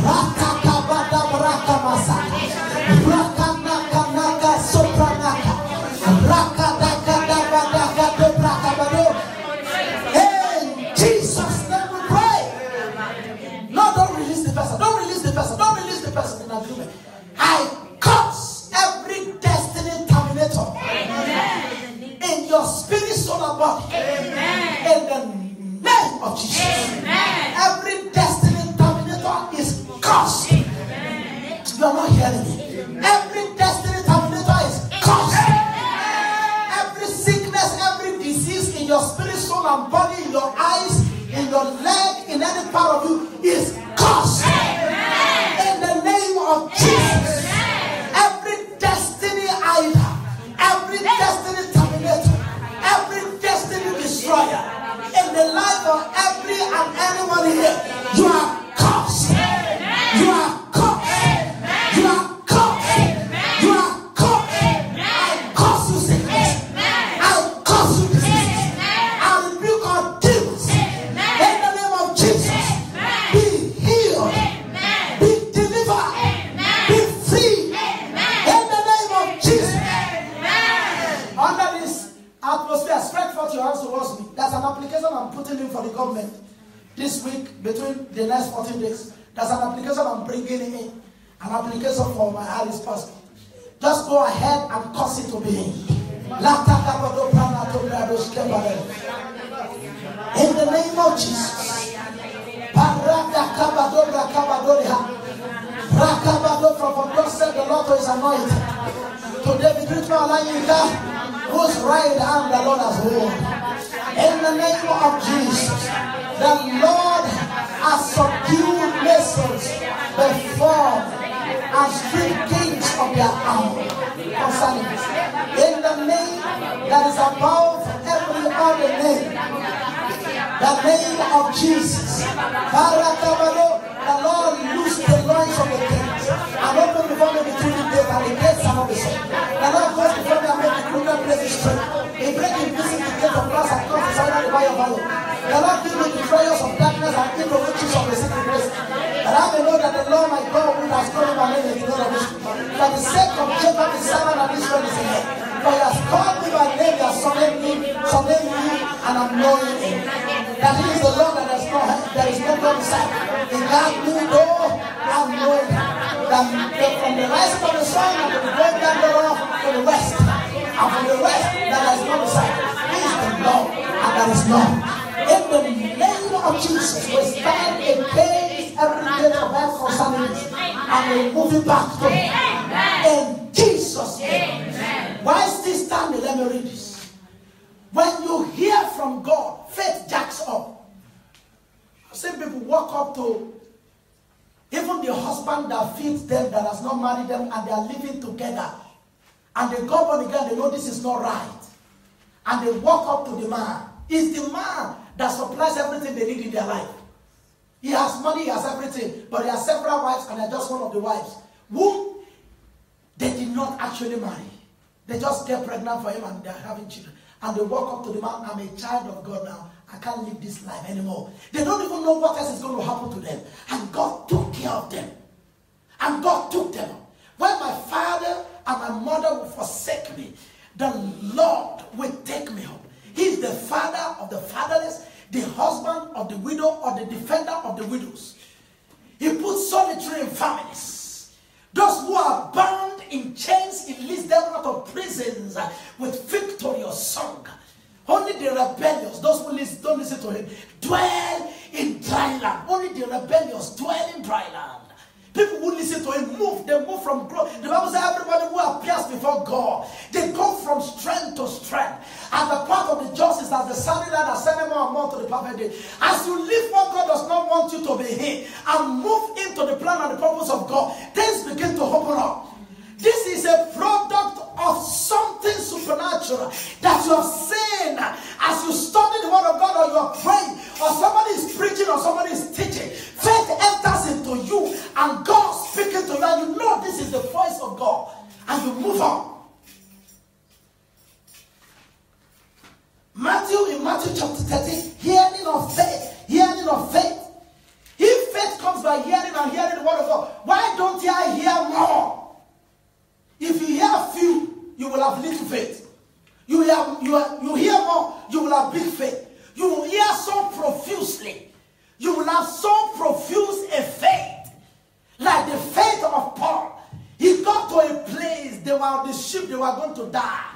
rock For the sake of Jacob, the servant of Israel is here. For he has called me by name, he has summoned me, summoned me, and I'm knowing him. That he is the Lord and there is no help, there is no God beside. In that new door, I'm knowing him. That from the rising of the sun and from the great down thereof to the west. And from the west, has no beside. He is the Lord, and there is none. In the name of Jesus, we stand against every gate of hell concerning this. And we move it back to him. Amen. In Jesus' name. Amen. Why this standing? Let me read this. When you hear from God, faith jacks up. Some people walk up to even the husband that feeds them, that has not married them, and they are living together. And they go on again, they know this is not right. And they walk up to the man. It's the man that supplies everything they need in their life. He has money, he has everything, but he has several wives, and they're just one of the wives. Who they did not actually marry. They just get pregnant for him and they're having children. And they walk up to the man, I'm a child of God now. I can't live this life anymore. They don't even know what else is going to happen to them. And God took care of them. And God took them. When my father and my mother will forsake me, the Lord will take me up. He is the father of the fatherless, the husband of the widow, or the defender of the widows. He puts solitary in families. Those who are bound in chains, he leads them out of prisons uh, with victorious song. Only the rebellious, those who listen, don't listen to him, dwell in dry land. Only the rebellious dwell in dry land. People who listen to him move, they move from growth. The Bible says everybody who appears before God, they go from strength to strength. And the path of the just is as the light that send more and more to the perfect day. As you live what God does not want you to be in and move into the plan and the purpose of God, things begin to open up. This is a product of something supernatural that you have seen as you study the word of God or you are praying or somebody is preaching or somebody is teaching. Faith enters into you and God speaking to you and you know this is the voice of God and you move on. Matthew in Matthew chapter 13, hearing of faith, hearing of faith. If faith comes by hearing and hearing the word of God, why don't you hear more? If you hear few, you will have little faith. You hear, you, you hear more, you will have big faith. You will hear so profusely. You will have so profuse a faith. Like the faith of Paul. He got to a place, they were on the ship, they were going to die.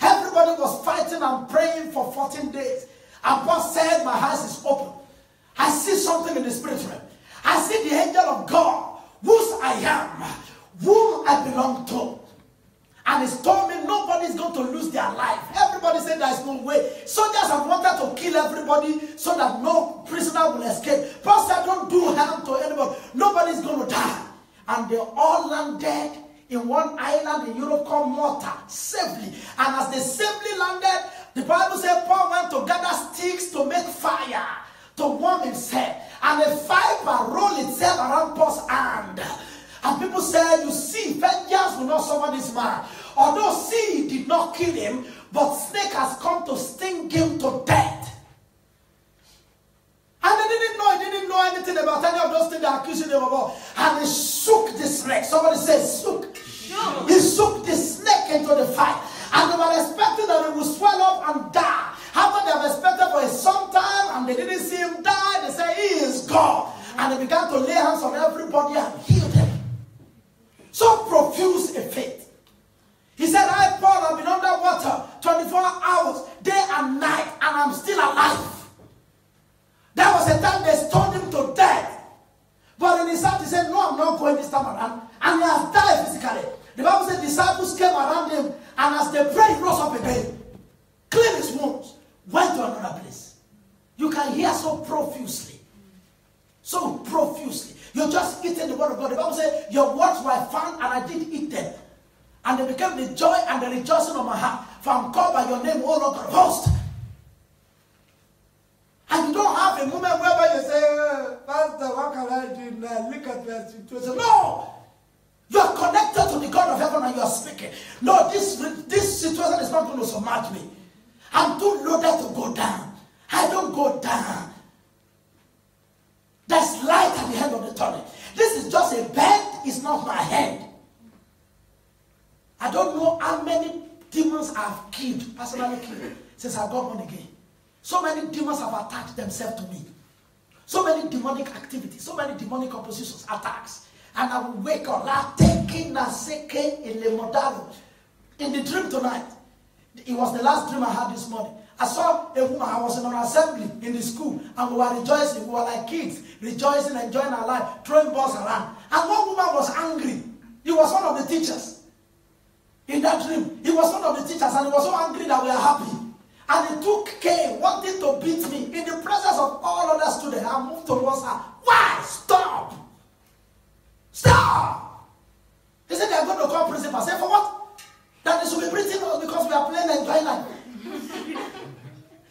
Everybody was fighting and praying for 14 days. And Paul said, My eyes is open. I see something in the spirit realm. I see the angel of God, whose I am, whom I belong to. And told me nobody's going to lose their life. Everybody said there's no way. Soldiers have wanted to kill everybody so that no prisoner will escape. Paul said, don't do harm to anybody. Nobody's going to die. And they all landed in one island in Europe called Malta, safely. And as they safely landed, the Bible said Paul went to gather sticks to make fire, to warm himself. And a fire rolled itself around Paul's hand. And people said, you see, vengeance will not suffer this man. Although sin did not kill him, but snake has come to sting him to death. And they didn't know, he didn't know anything about any of those things they're accusing him about. And he shook the snake. Somebody says, shook. He shook the snake into the fire. And they were expecting that he would swell up and die. After they have expected for some time and they didn't see him die, they say, He is God. And they began to lay hands on everybody and heal them. So profuse a faith. He said, I, Paul, have been underwater 24 hours, day and night, and I'm still alive. There was a time they stoned him to death. But in his heart, he said, No, I'm not going this time around. And he has died physically. The Bible said disciples came around him, and as they prayed, he rose up again, cleaned his wounds, went to another place. You can hear so profusely. So profusely. You're just eating the word of God. The Bible says, Your words were found, and I did eat them. And they became the joy and the rejoicing of my heart. For I'm called by your name, O Lord God of hosts. And you don't have a moment whereby you say, eh, Pastor, what can I do now? Look at the situation. No! You are connected to the God of heaven and you are speaking. No, this, this situation is not going to submerge me. I'm too loaded to go down. I don't go down. There's light at the end of the tunnel. This is just a bed, it's not my head. I don't know how many demons I've killed, personally killed, since I got born again. So many demons have attached themselves to me. So many demonic activities, so many demonic oppositions, attacks. And I will wake up, la taking na seke in In the dream tonight, it was the last dream I had this morning. I saw a woman, I was in an assembly in the school, and we were rejoicing. We were like kids, rejoicing, enjoying our life, throwing balls around. And one woman was angry. He was one of the teachers. In that dream, he was one of the teachers, and he was so angry that we are happy. And he took cane, wanting to beat me in the presence of all other students. I moved towards her. Why? Stop! Stop! He said, They're going to call principal. Say, for what? That they should be beating us because we are playing and life.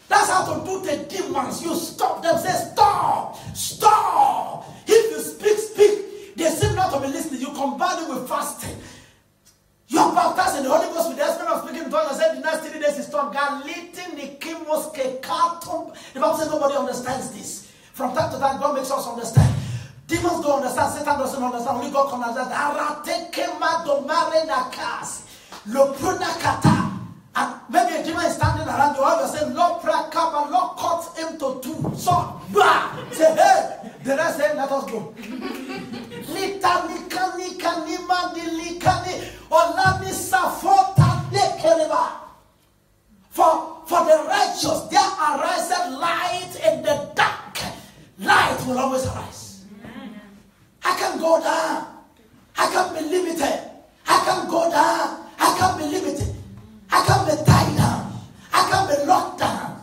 That's how to do the demons. You stop them. Say, stop. Stop. If you speak, speak. They seem not to be listening. You combine it with fasting. You are baptized in the Holy Ghost with the spirit of speaking in tongues. I said the next three days is taught. Galitin nikimos kekatum. The Bible says nobody understands this. From time to time, God makes us understand. Demons don't understand. Satan doesn't understand. Only God can understand. Arateke domare nakas. Lopruna kata. And maybe a demon is standing around you, all you're saying, Lord, pray, come and Lord cut him to two. So, bah! Say, hey! The rest let us go. Lita nika nika nima ni lika ni olani safota nekeleba. For, for the righteous, there arises light in the dark. Light will always arise. I can go down. I can be limited. I can go down. I can be limited. I can be tied down. I can be locked down.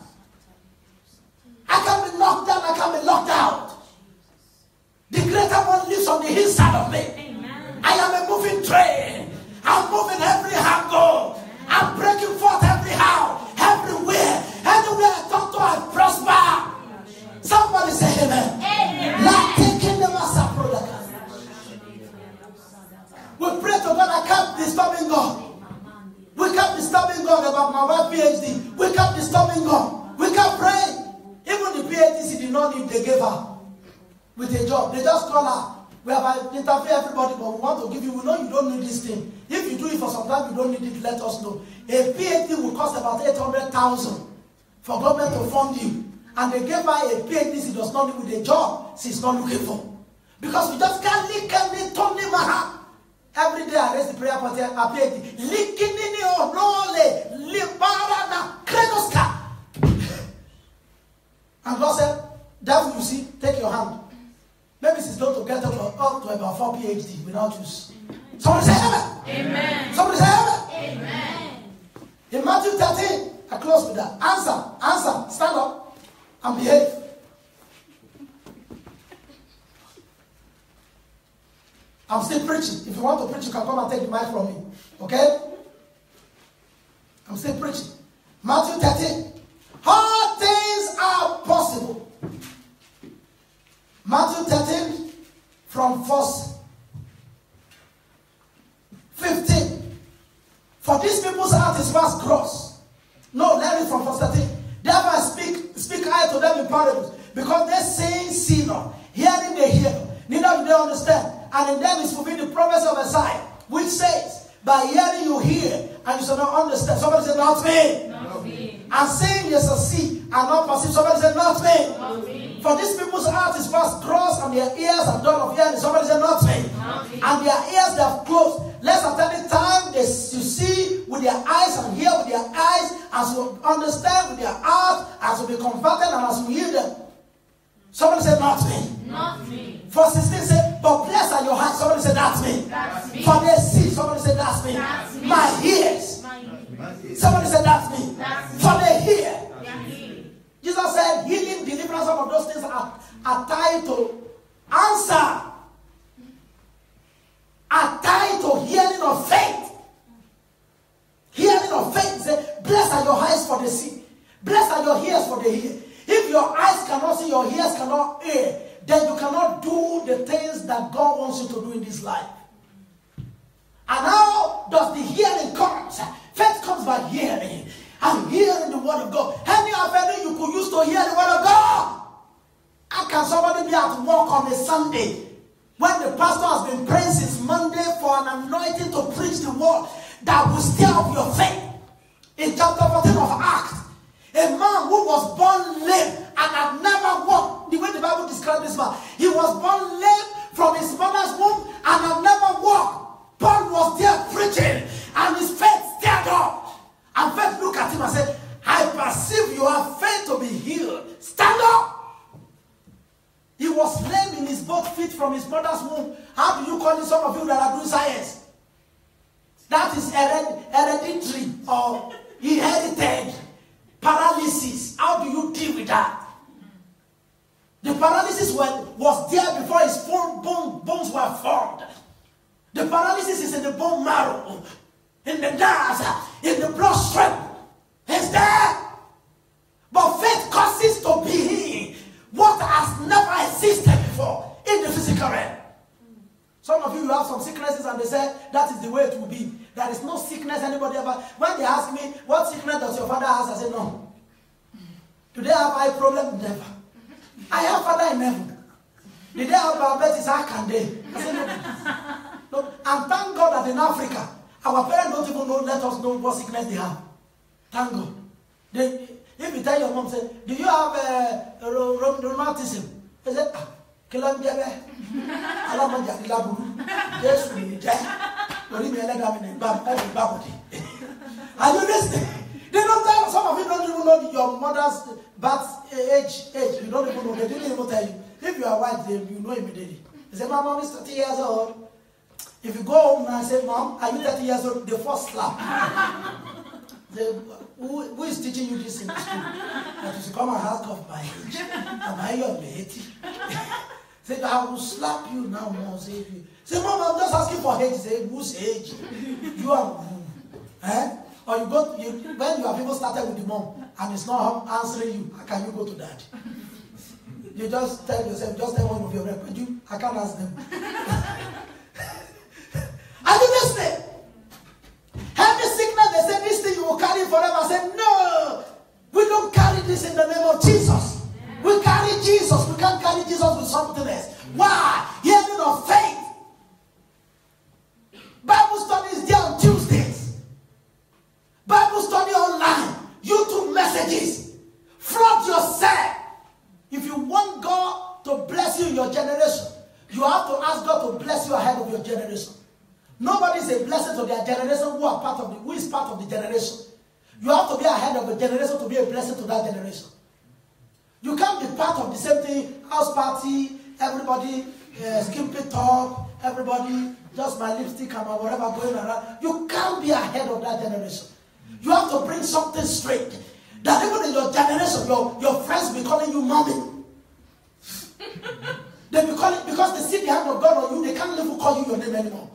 I can be knocked down. I can be locked out. The greater one lives on the inside of me. Amen. I am a moving train. I'm moving every angle. I'm breaking forth every how, everywhere. Anywhere I talk to, I prosper. Somebody say amen. amen. Like taking the master product. We pray to God, I can't be stopping God. We kept disturbing God about my wife PhD. We kept disturbing God. We kept pray. Even the PhD she did not need, they gave her with a job. They just call her. We have interviewed everybody, but we want to give you. We know you don't need this thing. If you do it for some time, you don't need it. Let us know. A PhD will cost about eight hundred thousand for government to fund you, and they gave her a PhD. She does not need with a job. She's not looking for because we just can't lick and turn them Every day I raise the prayer point here, I pray Likinini onole libara na krenoska. And God said, Devil, you see, take your hand. Maybe she's going to get up to, up to about 4 PhD without use. Somebody say amen. Amen. Somebody say amen. Amen. In Matthew 13, I close with that. Answer, answer, stand up and behave. I'm still preaching. If you want to preach, you can come and take the mic from me. Okay? I'm still preaching. Matthew 13. All things are possible. Matthew 13 from verse 15. For these people's heart is fast gross. No, let me from verse 13. Therefore I speak, speak I to them in parables. Because they saying, see not. Hearing they hear. Neither do they understand and in them is fulfilled the promise of Messiah, which says, By hearing you hear, and you shall not understand. Somebody say, Not me. Not me. And saying you shall see and not perceive. Somebody say, Not me. Not me. For these people's heart is fast crossed, and their ears are dull of hearing. Somebody say, Not me. And their ears they have closed. Lest at any time they you see with their eyes and hear with their eyes, as you understand with their heart, as you be converted and as you hear them. Somebody say, Not me. Not me. Verse 16 say, But blessed are your hands. Somebody say, That's me. That's me. For they see. Somebody say, That's me. That's me. My ears. Somebody say, That's me. That's me. For they hear. Jesus said, Healing, deliverance, some of those things are, are tied to answer. Are tied to healing of faith. Healing of faith. Say, Blessed are your eyes for the see. Blessed are your ears for the hear. If your eyes cannot see, your ears cannot hear, then you cannot do the things that God wants you to do in this life. And how does the hearing come? Faith comes by hearing. And hearing the word of God. Any avenue you could use to hear the word of God. How can somebody be at work on a Sunday when the pastor has been praying since Monday for an anointing to preach the word that will stir up your faith? In chapter 14 of Acts, a man who was born lame and had never walked. The way the Bible describes this man, he was born lame from his mother's womb and had never How do you call it, some of you that are doing science? Sickness they have. Thank God. They, if you tell your mom, say, do you have uh, rheumatism? They say, ah, kí ló ń jẹ bẹ́ẹ̀? <laughs> Alámọ̀jà ni láburú. Jésù ní jẹ́. Orí mi ẹlẹ́dàá mi ní gbà ẹ̀mí gbàbọ̀dé. <laughs> Are you listening? They don't tell, some of you don't even know your mother's birth age, age. You don't even know. They didn't even tell you. If you are white, then you know immediately. They say, my mom is 30 years old. If you go home and say, mom, are you 30 years old? The first slap. <laughs> The, who, who is teaching you this in school? That you come and ask of my age. Am I your lady? <laughs> Say, I will slap you now, mom. Say. Say, mom, I'm just asking for age. Say, whose age? <laughs> You are who? Eh? Or you go, to, you, when you have even started with the mom and it's not answering you, how can you go to dad? You just tell yourself, just tell one of your friends, I can't ask them. Are you listening? Every sickness, they say, this thing you will carry forever. I said, no, we don't carry this in the name of Jesus. We carry Jesus. We can't carry Jesus with something else. Why? Hearing of faith. Bible study is there on Tuesdays. Bible study online. YouTube messages. Flood yourself. If you want God to bless you in your generation, you have to ask God to bless you ahead of your generation. Nobody is a blessing to their generation who are part of the who is part of the generation. You have to be ahead of the generation to be a blessing to that generation. You can't be part of the same thing, house party, everybody uh, skimpy talk, everybody just my lipstick and my whatever going around. You can't be ahead of that generation. You have to bring something straight. That even in your generation, your, your friends be calling you mommy. <laughs> they be calling because they see the hand of God on you, they can't even call you your name anymore.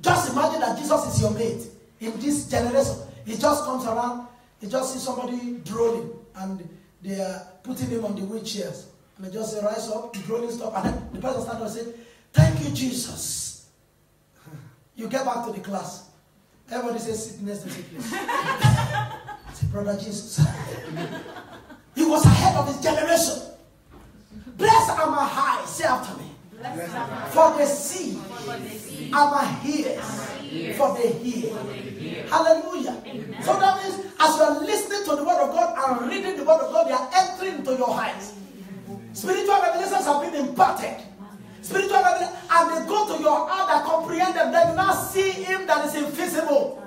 Just imagine that Jesus is your mate in this generation. He just comes around, he just sees somebody drooling, and they are putting him on the wheelchairs. And they just say, rise up, the drooling stop, and then the person stands up and say, Thank you, Jesus. <laughs> You get back to the class. Everybody says sickness to sickness. <laughs> say, Brother Jesus. <laughs> he was ahead of his generation. Blessed are my high, say after me. For the see, our ears, for the hear. Hallelujah. So that means as you are listening to the word of God and reading the word of God, they are entering into your hearts. Spiritual revelations have been imparted. Spiritual revelation, and they go to your heart and comprehend them. Then you now see him that is invisible.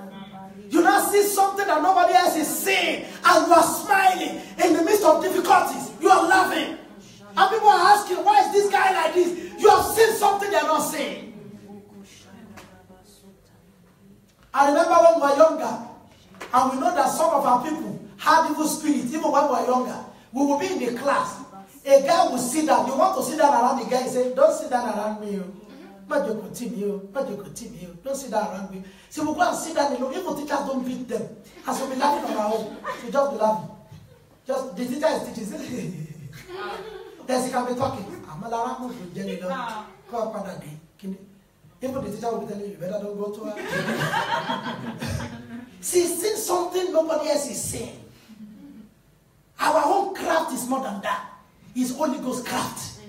You now see something that nobody else is seeing, and you are smiling in the midst of difficulties. You are laughing. And people are asking, why is this guy like this? You have seen something they're not seeing. I remember when we were younger, and we know that some of our people had evil spirits, even when we were younger. We will be in the class. A guy will sit down. You want to sit down around the guy, he say, Don't sit down around me. Don't sit down around me. So we go and sit down alone. Even teachers don't beat them. As we be laughing on our own. We just be laughing. Just the teacher is teaching. Then <laughs> she can be talking. Amalara mo fún jẹ́ nílọ. Kọ́ ọ padà dé. Kíni? Even the teacher will be telling you, you better don't go to her. <laughs> She's seeing something nobody else is seeing. Our own craft is more than that. It's Holy Ghost craft.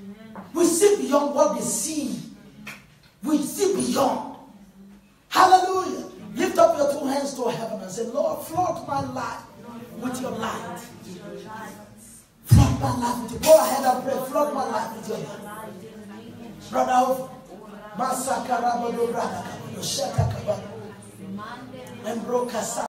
We see beyond what they see. We see beyond. Hallelujah. Lift up your two hands to heaven and say, Lord, flood my life with your light. Flood my life with your Go ahead and pray. Flood my life with your light. Brother, Masakara Bodo Brother, Yoshaka Kabado, and broke